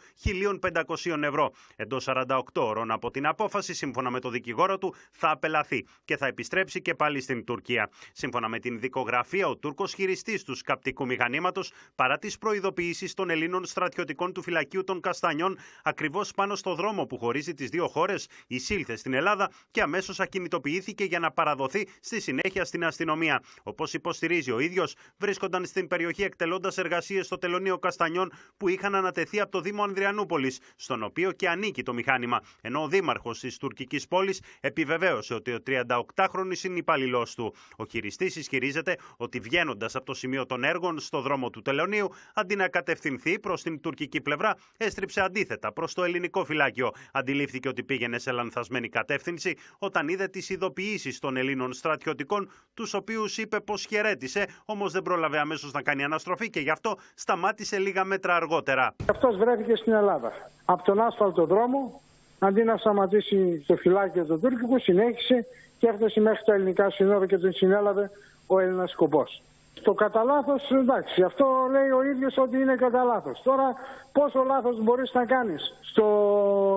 1.500 ευρώ. Εντός 48 ώρων από την απόφαση απόφαση, σύμφωνα με το δικηγόρο του, θα απελαθεί και θα επιστρέψει και πάλι στην Τουρκία. Σύμφωνα με την δικογραφία, ο Τούρκος χειριστής του σκαπτικού μηχανήματος, παρά τις προειδοποιήσεις των Ελλήνων στρατιωτικών του φυλακίου των Καστανιών, ακριβώς πάνω στο δρόμο που χωρίζει τις δύο χώρες, εισήλθε στην Ελλάδα και αμέσως ακινητοποιήθηκε για να παραδοθεί στη συνέχεια στην αστυνομία. Όπως υποστηρίζει ο ίδιος, βρίσκονταν στην περιοχή εκτελώντας εργασίες στο τελωνίο Καστανιών που είχαν ανατεθεί από το Δήμο Ανδριανούπολης, στον οποίο και ανήκει το μηχάνημα. Ενώ ο δήμαρχος της τουρκικής πόλης επιβεβαίωσε ότι ο 38χρονο είναι υπαλληλός του. Ο χειριστής ισχυρίζεται ότι βγαίνοντας από το σημείο των έργων στο δρόμο του τελωνίου, αντί να κατευθυνθεί προς την τουρκική πλευρά, έστριψε αντίθετα προς το ελληνικό φυλάκιο. Αντιλήφθηκε ότι πήγαινε σε λανθασμένη κατεύθυνση όταν είδε τις ειδοποιήσεις των Ελλήνων στρατιωτικών, τους οποίους είπε πως χαιρέτησε, όμως δεν πρόλαβε αμέσως να κάνει αναστροφή και γι' αυτό σταμάτησε λίγα μέτρα αργότερα. Αυτός βρέθηκε στην Ελλάδα. Από τον άσφαλτο δρόμο, αντί να σταματήσει το φυλάκιο του Τούρκικου, συνέχισε και έφτασε μέχρι τα ελληνικά σύνορα και τον συνέλαβε ο Έλληνας σκοπός. Το κατά λάθος, εντάξει, αυτό λέει ο ίδιος ότι είναι κατά λάθος. Τώρα, πόσο λάθος μπορείς να κάνεις στο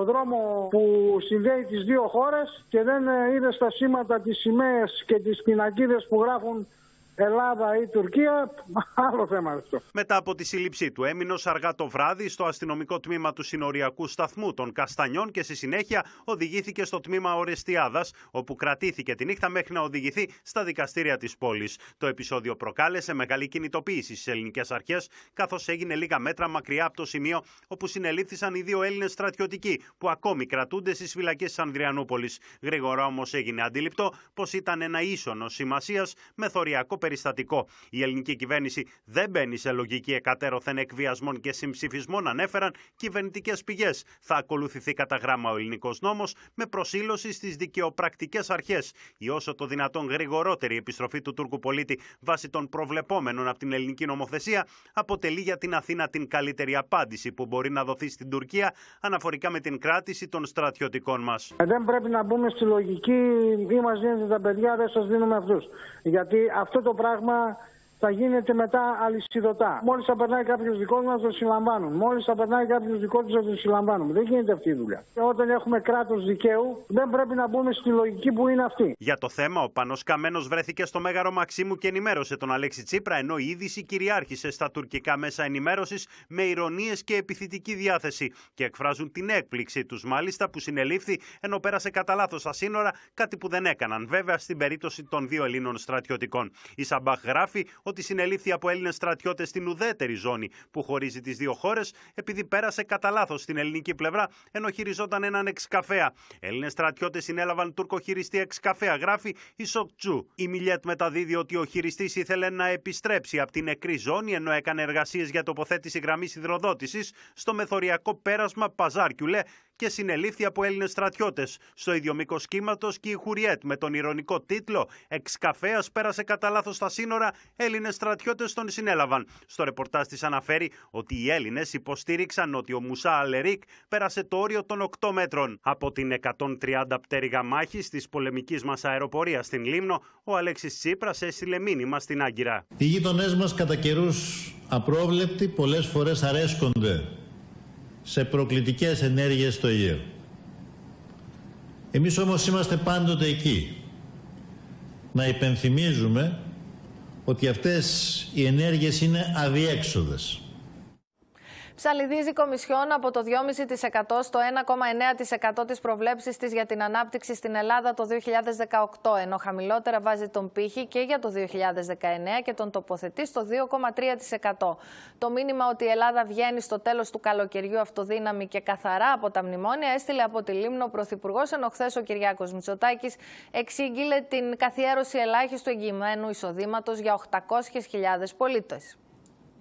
δρόμο που συνδέει τις δύο χώρες και δεν είδες τα σήματα, τις σημαίες και τις πινακίδες που γράφουν Ελλάδα ή Τουρκία, άλλο θέμα αυτό. Μετά από τη σύλληψή του, έμεινε αργά το βράδυ στο αστυνομικό τμήμα του συνοριακού σταθμού των Καστανιών και στη συνέχεια οδηγήθηκε στο τμήμα Ορεστιάδας, όπου κρατήθηκε τη νύχτα μέχρι να οδηγηθεί στα δικαστήρια της πόλης. Το επεισόδιο προκάλεσε μεγάλη κινητοποίηση στις ελληνικές αρχές, καθώς έγινε λίγα μέτρα μακριά από το σημείο όπου συνελήφθησαν οι δύο Έλληνες στρατιωτικοί, που ακόμη κρατούνται στις φυλακές της Ανδριανούπολης. Γρήγορα όμως έγινε αντιληπτό πως ήταν ένα ίσονο σημασίας μεθοριακό περιστατικό. Η ελληνική κυβέρνηση δεν μπαίνει σε λογική εκατέρωθεν εκβιασμών και συμψηφισμών, ανέφεραν κυβερνητικές πηγές. Θα ακολουθηθεί κατά γράμμα ο ελληνικός νόμος με προσήλωση στις δικαιοπρακτικές αρχές. Η όσο το δυνατόν γρηγορότερη επιστροφή του Τούρκου πολίτη βάσει των προβλεπόμενων από την ελληνική νομοθεσία αποτελεί για την Αθήνα την καλύτερη απάντηση που μπορεί να δοθεί στην Τουρκία αναφορικά με την κράτηση των στρατιωτικών μας. Ε, δεν πρέπει να μπούμε στη λογική ή μας δίνετε τα παιδιά, δεν σας δίνουμε αυτούς. Γιατί αυτό το πράγμα θα γίνεται μετά αλυσιδωτά. Μόλις θα περνάει κάποιος δικός μας, το συλλαμβάνουν. Μόλις θα περνάει κάποιος δικός του, θα το συλλαμβάνουμε. Δεν γίνεται αυτή η δουλειά. Και όταν έχουμε κράτος δικαίου, δεν πρέπει να μπούμε στη λογική που είναι αυτή. Για το θέμα, ο Πανός Καμένος βρέθηκε στο Μέγαρο Μαξίμου και ενημέρωσε τον Αλέξη Τσίπρα, ενώ η είδηση κυριάρχησε στα τουρκικά μέσα ενημέρωσης με ηρωνίες και επιθετική διάθεση. Και εκφράζουν την έκπληξή τους, μάλιστα, που συνελήφθη ενώ πέρασε κατά λάθος στα σύνορα, κάτι που δεν έκαναν, βέβαια, στην περίπτωση των δύο Ελλήνων στρατιωτικών. Η Σαμπάχ γράφει ότι συνελήφθη από Έλληνες στρατιώτες στην ουδέτερη ζώνη που χωρίζει τις δύο χώρες, επειδή πέρασε κατά λάθος στην ελληνική πλευρά, ενώ χειριζόταν έναν εξκαφέα. Έλληνες στρατιώτες συνέλαβαν τουρκοχειριστή εξκαφέα, γράφει η Σοκτσού. Η Μιλιέτ μεταδίδει ότι ο χειριστής ήθελε να επιστρέψει από την νεκρή ζώνη, ενώ έκανε εργασίες για τοποθέτηση γραμμής υδροδότησης στο μεθοριακό πέρασμα Παζάρκιουλε και συνελήφθη από Έλληνες στρατιώτες. Στο ίδιο μήκος κύματος και η Χουριέτ με τον ηρωνικό τίτλο Εξκαφέας πέρασε κατά λάθος στα σύνορα, Έλληνες στρατιώτες τον συνέλαβαν. Στο ρεπορτάζ της αναφέρει ότι οι Έλληνες υποστήριξαν ότι ο Μουσά Αλερίκ πέρασε το όριο των 8 μέτρων. Από την 130 πτέρυγα μάχης της πολεμικής μας αεροπορίας στην Λίμνο, ο Αλέξης Τσίπρας έστειλε μήνυμα στην Άγκυρα. Οι γείτονέ μας κατά καιρούς απρόβλεπτοι πολλές φορές αρέσκονται σε προκλητικές ενέργειες στο Αιγαίο. Εμείς όμως είμαστε πάντοτε εκεί. Να υπενθυμίζουμε ότι αυτές οι ενέργειες είναι αδιέξοδες. Ψαλιδίζει η Κομισιόν από το 2,5% στο 1,9% της προβλέψης της για την ανάπτυξη στην Ελλάδα το 2018, ενώ χαμηλότερα βάζει τον πύχη και για το 2019 και τον τοποθετεί στο 2,3%. Το μήνυμα ότι η Ελλάδα βγαίνει στο τέλος του καλοκαιριού αυτοδύναμη και καθαρά από τα μνημόνια έστειλε από τη Λίμνο ο Πρωθυπουργός, ενώ χθες ο Κυριάκος Μητσοτάκης εξήγηλε την καθιέρωση ελάχιστου εγγυημένου εισοδήματος για 800.000 πολίτες.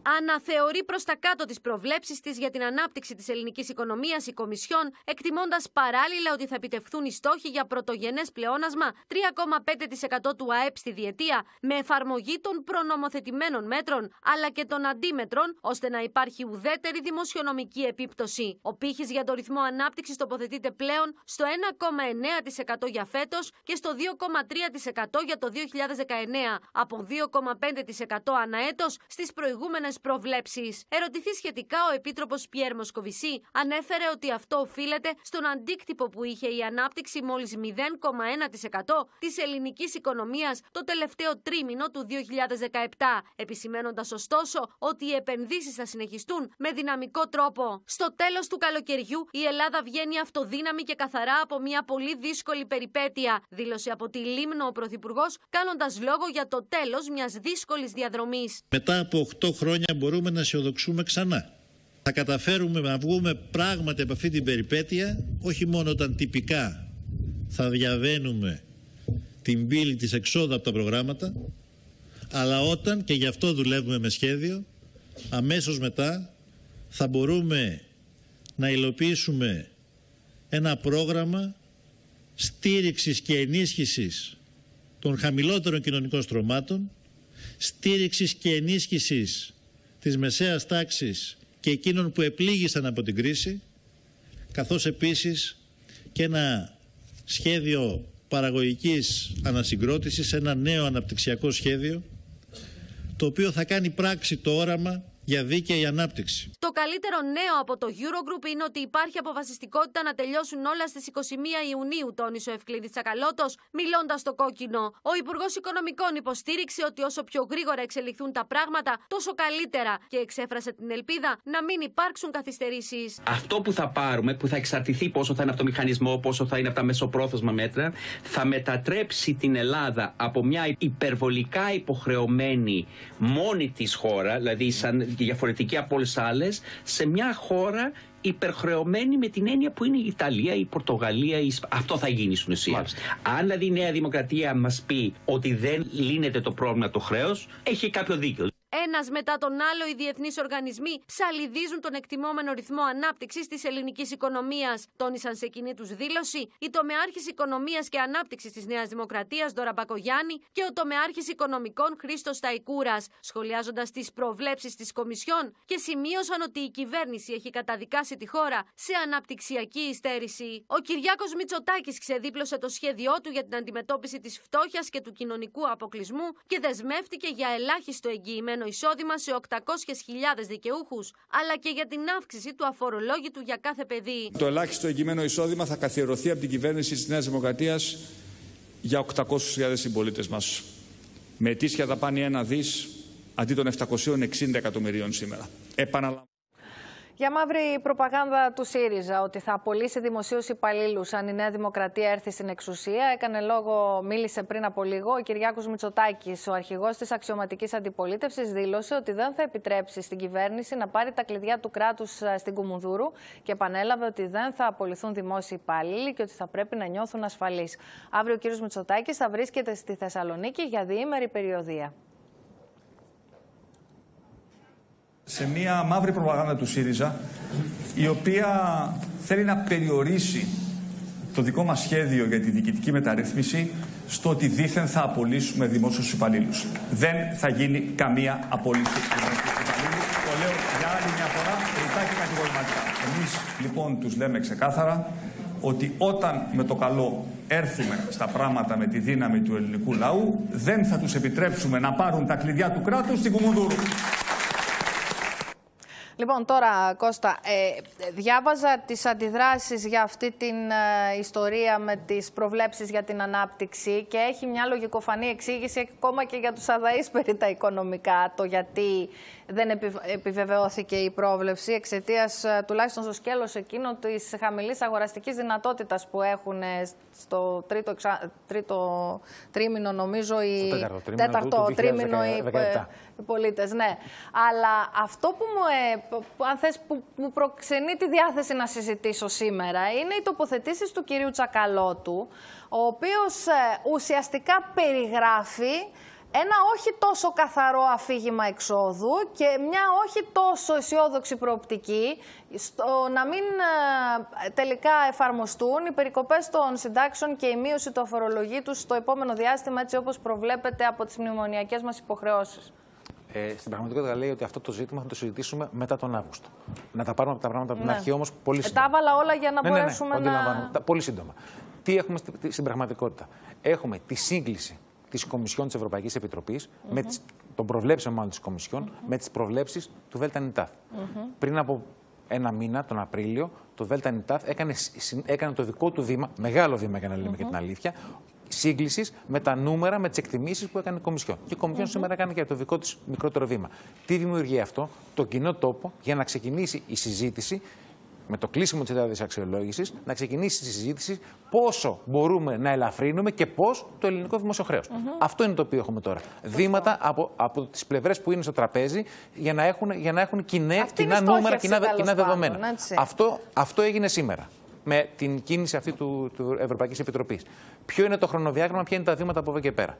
Αναθεωρεί προς τα κάτω τις προβλέψεις της για την ανάπτυξη της ελληνικής οικονομίας η Κομισιόν, εκτιμώντας παράλληλα ότι θα επιτευχθούν οι στόχοι για πρωτογενές πλεόνασμα 3,5% του ΑΕΠ στη διετία, με εφαρμογή των προνομοθετημένων μέτρων αλλά και των αντίμετρων, ώστε να υπάρχει ουδέτερη δημοσιονομική επίπτωση. Ο πύχης για το ρυθμό ανάπτυξης τοποθετείται πλέον στο 1,9% για φέτος και στο 2,3% για το 2019, από 2,5% ανά έτος στις προηγούμενες προβλέψεις. Ερωτηθεί σχετικά, ο Επίτροπος Πιέρ Μοσκοβισή ανέφερε ότι αυτό οφείλεται στον αντίκτυπο που είχε η ανάπτυξη μόλις 0,1% της ελληνικής οικονομίας το τελευταίο τρίμηνο του 2017, επισημένοντας ωστόσο ότι οι επενδύσεις θα συνεχιστούν με δυναμικό τρόπο. Στο τέλος του καλοκαιριού, η Ελλάδα βγαίνει αυτοδύναμη και καθαρά από μια πολύ δύσκολη περιπέτεια, δήλωσε από τη Λίμνο ο Πρωθυπουργός, κάνοντας λόγο για το τέλος μιας δύσκολης διαδρομής. Μετά από 8 χρόνια μπορούμε να αισιοδοξούμε ξανά. Θα καταφέρουμε να βγούμε πράγματι από αυτή την περιπέτεια, όχι μόνο όταν τυπικά θα διαβαίνουμε την πύλη της εξόδου από τα προγράμματα, αλλά όταν, και γι' αυτό δουλεύουμε με σχέδιο, αμέσως μετά θα μπορούμε να υλοποιήσουμε ένα πρόγραμμα στήριξης και ενίσχυσης των χαμηλότερων κοινωνικών στρωμάτων, στήριξης και ενίσχυσης της μεσαίας τάξης και εκείνων που επλήγησαν από την κρίση, καθώς επίσης και ένα σχέδιο παραγωγικής ανασυγκρότησης, ένα νέο αναπτυξιακό σχέδιο, το οποίο θα κάνει πράξη το όραμα για δίκαιη ανάπτυξη. Το καλύτερο νέο από το Eurogroup είναι ότι υπάρχει αποφασιστικότητα να τελειώσουν όλα στις 21 Ιουνίου, τόνισε ο Ευκλήδης Τσακαλώτος, μιλώντας στο κόκκινο. Ο Υπουργός Οικονομικών υποστήριξε ότι όσο πιο γρήγορα εξελιχθούν τα πράγματα, τόσο καλύτερα και εξέφρασε την ελπίδα να μην υπάρξουν καθυστερήσεις. Αυτό που θα πάρουμε, που θα εξαρτηθεί πόσο θα είναι από το μηχανισμό, πόσο θα είναι από τα μεσοπρόθεσμα μέτρα, θα μετατρέψει την Ελλάδα από μια υπερβολικά υποχρεωμένη μόνη της χώρα, δηλαδή σαν διαφορετική από όλες άλλες, σε μια χώρα υπερχρεωμένη με την έννοια που είναι η Ιταλία, η Πορτογαλία, η αυτό θα γίνει στην ουσία. Αν δηλαδή η Νέα Δημοκρατία μας πει ότι δεν λύνεται το πρόβλημα το χρέος, έχει κάποιο δίκιο. Ένας μετά τον άλλο, οι διεθνείς οργανισμοί ψαλιδίζουν τον εκτιμόμενο ρυθμό ανάπτυξης της ελληνικής οικονομίας. Τόνισαν σε κοινή τους δήλωση η τομεάρχης οικονομίας και ανάπτυξης της Νέας Δημοκρατίας Δώρα Μπακογιάννη και ο τομεάρχης οικονομικών Χρήστος Ταϊκούρα, σχολιάζοντας τις προβλέψεις της Κομισιόν και σημείωσαν ότι η κυβέρνηση έχει καταδικάσει τη χώρα σε αναπτυξιακή υστέρηση. Ο Κυριάκος Μητσοτάκης ξεδίπλωσε το σχέδιό του για την αντιμετώπιση της φτώχειας και του κοινωνικού αποκλεισμού και δεσμεύτηκε για ελάχιστο εγγυημένο εισόδημα σε 800.000 δικαιούχους, αλλά και για την αύξηση του αφορολόγητου για κάθε παιδί. Το ελάχιστο εγγυημένο εισόδημα θα καθιερωθεί από την κυβέρνηση της Νέας Δημοκρατίας για 800.000 συμπολίτες μας. Με ετήσια δαπάνη ένα δις αντί των 760 εκατομμυρίων σήμερα. Επαναλαμβάνω. Για μαύρη προπαγάνδα του ΣΥΡΙΖΑ ότι θα απολύσει δημοσίου υπαλλήλους αν η Νέα Δημοκρατία έρθει στην εξουσία, έκανε λόγο, μίλησε πριν από λίγο ο Κυριάκος Μητσοτάκης. Ο αρχηγός της αξιωματικής αντιπολίτευσης δήλωσε ότι δεν θα επιτρέψει στην κυβέρνηση να πάρει τα κλειδιά του κράτους στην Κουμουνδούρου και επανέλαβε ότι δεν θα απολυθούν δημόσιοι υπάλληλοι και ότι θα πρέπει να νιώθουν ασφαλείς. Αύριο ο κ. Μητσοτάκης θα βρίσκεται στη Θεσσαλονίκη για διήμερη περιοδία. Σε μια μαύρη προπαγάνδα του ΣΥΡΙΖΑ η οποία θέλει να περιορίσει το δικό μας σχέδιο για τη διοικητική μεταρρύθμιση στο ότι δήθεν θα απολύσουμε δημόσιους υπαλλήλους. Δεν θα γίνει καμία απολύση δημόσιους υπαλλήλους. Το λέω για άλλη μια φορά ρητά και κατηγορηματικά. Εμείς λοιπόν τους λέμε ξεκάθαρα ότι όταν με το καλό έρθουμε στα πράγματα με τη δύναμη του ελληνικού λαού δεν θα τους επιτρέψουμε να πάρουν τα κλειδιά του κράτους στην Κουμουνδούρου. Λοιπόν, τώρα Κώστα, ε, διάβαζα τις αντιδράσεις για αυτή την ε, ιστορία με τις προβλέψεις για την ανάπτυξη και έχει μια λογικοφανή εξήγηση ακόμα και για τους αδαείς περί τα οικονομικά, το γιατί δεν επιβεβαιώθηκε η πρόβλεψη εξαιτίας ε, τουλάχιστον στο σκέλος εκείνο της χαμηλής αγοραστικής δυνατότητας που έχουν ε, στο τρίτο, εξα... τρίτο τρίμηνο, νομίζω, ή τέταρτο τρίμηνο, τέταρτο τρίμηνο οι, οι πολίτες. Ναι. Αλλά αυτό που μου, αν θες, που, που προξενεί τη διάθεση να συζητήσω σήμερα είναι οι τοποθετήσεις του κυρίου Τσακαλώτου, ο οποίος ε, ουσιαστικά περιγράφει ένα όχι τόσο καθαρό αφήγημα εξόδου και μια όχι τόσο αισιόδοξη προοπτική στο να μην ε, τελικά εφαρμοστούν οι περικοπές των συντάξεων και η μείωση του αφορολογήτου στο επόμενο διάστημα έτσι όπως προβλέπεται από τις μνημονιακές μας υποχρεώσεις. Ε, στην πραγματικότητα λέει ότι αυτό το ζήτημα θα το συζητήσουμε μετά τον Αύγουστο. Να τα πάρουμε από τα πράγματα από την ναι. αρχή όμως πολύ σύντομα. Ε, τα έβαλα όλα για να ναι, ναι, ναι μπορέσουμε ναι, να. Πολύ σύντομα. Τι έχουμε στην πραγματικότητα. Έχουμε τη σύγκληση της Κομισιόν της Ευρωπαϊκής Επιτροπής mm -hmm. με, των προβλέψεων μάλλον της Κομισιόν με τις προβλέψεις του ΔΝΤ. Πριν από ένα μήνα, τον Απρίλιο, το ΔΝΤ έκανε, έκανε το δικό του βήμα, μεγάλο βήμα για να λέμε και την αλήθεια, σύγκλησης με τα νούμερα, με τις εκτιμήσεις που έκανε η Κομισιόν. Και η Κομισιόν σήμερα έκανε και το δικό της μικρότερο βήμα. Τι δημιουργεί αυτό, το κοινό τόπο για να ξεκινήσει η συζήτηση με το κλείσιμο της Ελλάδα αξιολόγησης, να ξεκινήσει τη συζήτηση πόσο μπορούμε να ελαφρύνουμε και πώς το ελληνικό δημόσιο Αυτό είναι το οποίο έχουμε τώρα. Βήματα από, από τις πλευρές που είναι στο τραπέζι για να έχουν, για να έχουν κοινέ, κοινά νούμερα, κοινά, κοινά δεδομένα. αυτό, αυτό έγινε σήμερα με την κίνηση αυτή του, του Ευρωπαϊκής Επιτροπής. Ποιο είναι το χρονοδιάγραμμα, ποια είναι τα βήματα από εδώ και πέρα.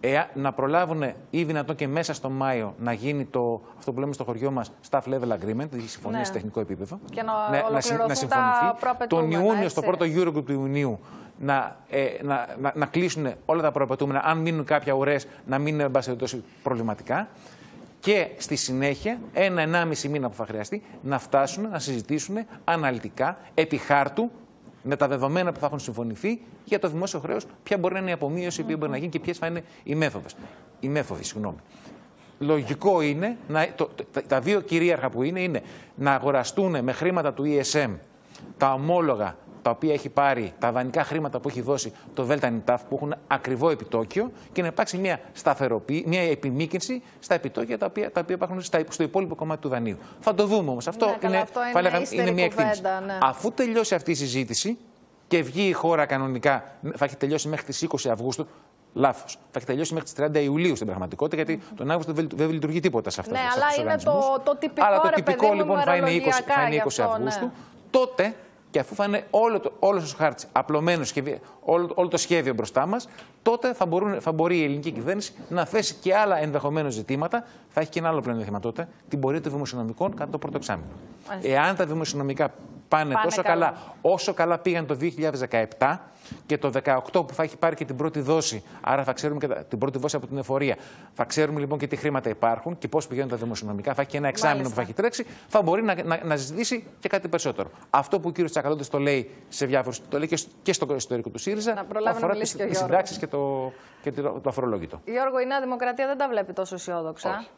Ε, να προλάβουν ή δυνατόν και μέσα στο Μάιο να γίνει το, αυτό που λέμε στο χωριό μας staff level agreement, η συμφωνία ναι. σε τεχνικό επίπεδο. Και να, ναι, να, να συμφωνηθεί. Τον Ιούνιο, στο πρώτο Eurogroup του Ιουνίου, να, ε, να, να, να κλείσουν όλα τα προαπαιτούμενα. Αν μείνουν κάποια ουρές, να μην είναι προβληματικά και στη συνέχεια, ένα-ενάμιση μήνα που θα χρειαστεί, να φτάσουν να συζητήσουν αναλυτικά, επί χάρτου, με τα δεδομένα που θα έχουν συμφωνηθεί για το δημόσιο χρέος, ποια μπορεί να είναι η απομείωση που μπορεί να γίνει και ποιες θα είναι οι μέθοδες. Οι μέθοδοι, συγγνώμη. Λογικό είναι, να, το, τα δύο κυρίαρχα που είναι, είναι να αγοραστούν με χρήματα του ESM τα ομόλογα τα οποία έχει πάρει, τα δανεικά χρήματα που έχει δώσει το ΔΝΤ που έχουν ακριβό επιτόκιο και να υπάρξει μια σταθεροποίηση, μια επιμήκυνση στα επιτόκια τα οποία, τα οποία υπάρχουν στο υπόλοιπο κομμάτι του δανείου. Θα το δούμε όμως. Αυτό, ναι, είναι, αυτό είναι, είναι μια εκτίμηση. Ναι. Αφού τελειώσει αυτή η συζήτηση και βγει η χώρα κανονικά, θα έχει τελειώσει μέχρι τις 20 Αυγούστου. Λάθος. Θα έχει τελειώσει μέχρι τις 30 Ιουλίου στην πραγματικότητα, γιατί τον Αύγουστο δεν λειτουργεί τίποτα σε αυτό. Ναι, αλλά είναι το, το τυπικό. Αλλά το τυπικό λοιπόν θα είναι 20, θα είναι 20 Αυγούστου. Ναι. Τότε και αφού θα είναι όλο, το, όλος ο χάρτη απλωμένος και όλο, όλο το σχέδιο μπροστά μας, τότε θα, μπορούν, θα μπορεί η ελληνική κυβέρνηση να θέσει και άλλα ενδεχομένω ζητήματα. Θα έχει και ένα άλλο πλεονέκτημα τότε, την πορεία των δημοσιονομικών κατά το πρώτο εξάμεινο. Εάν τα δημοσιονομικά πάνε, τόσο καλά. όσο καλά πήγαν το 2017 και το 2018 που θα έχει πάρει και την πρώτη δόση, άρα θα ξέρουμε και την πρώτη δόση από την εφορία. Θα ξέρουμε λοιπόν και τι χρήματα υπάρχουν και πώς πηγαίνουν τα δημοσιονομικά. Θα έχει και ένα εξάμεινο που θα έχει τρέξει, θα μπορεί να, να, να ζητήσει και κάτι περισσότερο. Αυτό που ο κύριος Τσακαλώτης το λέει σε διάφορους, το λέει και στο ιστορικό του ΣΥΡΙΖΑ, αφορά τις συντάξεις και το, και το, το αφορολόγητο. Γιώργο, η Νέα Δημοκρατία δεν τα βλέπει τόσο αισιόδοξα. Όχι.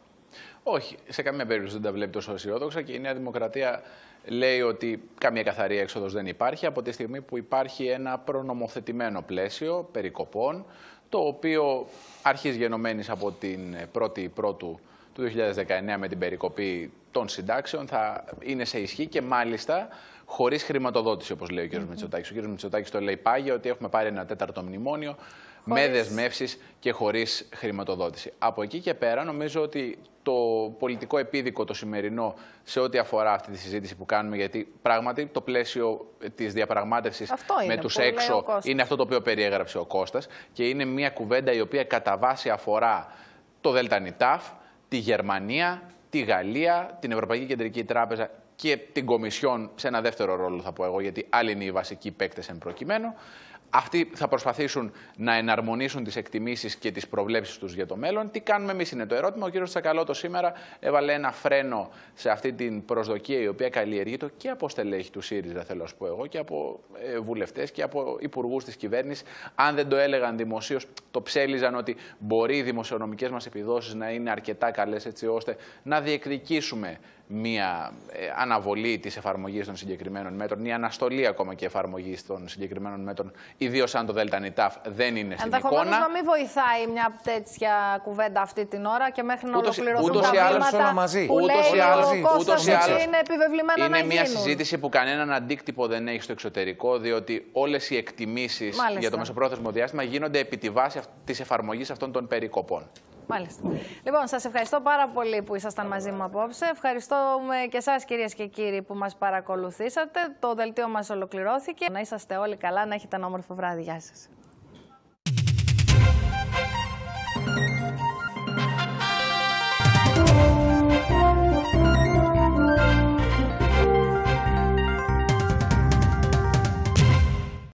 Όχι, σε καμία περίπτωση δεν τα βλέπει τόσο αισιόδοξα και η Νέα Δημοκρατία λέει ότι καμία καθαρή έξοδος δεν υπάρχει από τη στιγμή που υπάρχει ένα προνομοθετημένο πλαίσιο περικοπών το οποίο αρχίζει γενομένης από την 1η Πρώτου του 2019 με την περικοπή των συντάξεων θα είναι σε ισχύ και μάλιστα χωρίς χρηματοδότηση, όπως λέει ο κ. Mm Μητσοτάκης. Ο κ. Μητσοτάκης το λέει πάγια ότι έχουμε πάρει ένα τέταρτο μνημόνιο με δεσμεύσεις και χωρίς χρηματοδότηση. Από εκεί και πέρα, νομίζω ότι το πολιτικό επίδικο το σημερινό σε ό,τι αφορά αυτή τη συζήτηση που κάνουμε, γιατί πράγματι το πλαίσιο της διαπραγμάτευσης με τους έξω είναι αυτό το οποίο περιέγραψε ο Κώστας και είναι μια κουβέντα η οποία κατά βάση αφορά το ΔΝΤ, τη Γερμανία, τη Γαλλία, την Ευρωπαϊκή Κεντρική Τράπεζα και την Κομισιόν σε ένα δεύτερο ρόλο θα πω εγώ, γιατί άλλοι είναι οι βασικοί παίκτες εν προκειμένου. Αυτοί θα προσπαθήσουν να εναρμονίσουν τις εκτιμήσεις και τις προβλέψεις τους για το μέλλον. Τι κάνουμε εμείς είναι το ερώτημα. Ο κ. Τσακαλώτος σήμερα έβαλε ένα φρένο σε αυτή την προσδοκία η οποία καλλιεργείται και από στελέχη του ΣΥΡΙΖΑ, θέλω να πω εγώ, και από ε, βουλευτές και από υπουργούς της κυβέρνησης. Αν δεν το έλεγαν δημοσίως, το ψέλιζαν ότι μπορεί οι δημοσιονομικές μας επιδόσεις να είναι αρκετά καλές έτσι ώστε να διεκδικήσουμε μία ε, αναβολή της εφαρμογής των συγκεκριμένων μέτρων ή αναστολή ακόμα και εφαρμογής των συγκεκριμένων μέτρων, ιδίως αν το ΔΝΤ δεν είναι στην εικόνα. να μην βοηθάει μια τέτοια κουβέντα αυτή την ώρα και μέχρι να ούτως, ολοκληρωθούν ούτως τα βήματα μαζί. που ούτως λέει άλλως, ο Κώστας είναι επιβεβλημένα είναι να μια συζήτηση που κανέναν αντίκτυπο δεν έχει στο εξωτερικό, διότι όλες οι εκτιμήσεις για το μεσοπρόθεσμο διάστημα γίνονται επί τη βάση της εφαρμογής αυτών των περικοπών. Μάλιστα. Λοιπόν, σας ευχαριστώ πάρα πολύ που ήσασταν μαζί μου απόψε. Ευχαριστούμε και εσάς, κυρίες και κύριοι, που μας παρακολουθήσατε. Το δελτίο μας ολοκληρώθηκε. Να είσαστε όλοι καλά, να έχετε ένα όμορφο βράδυ. Γεια σας.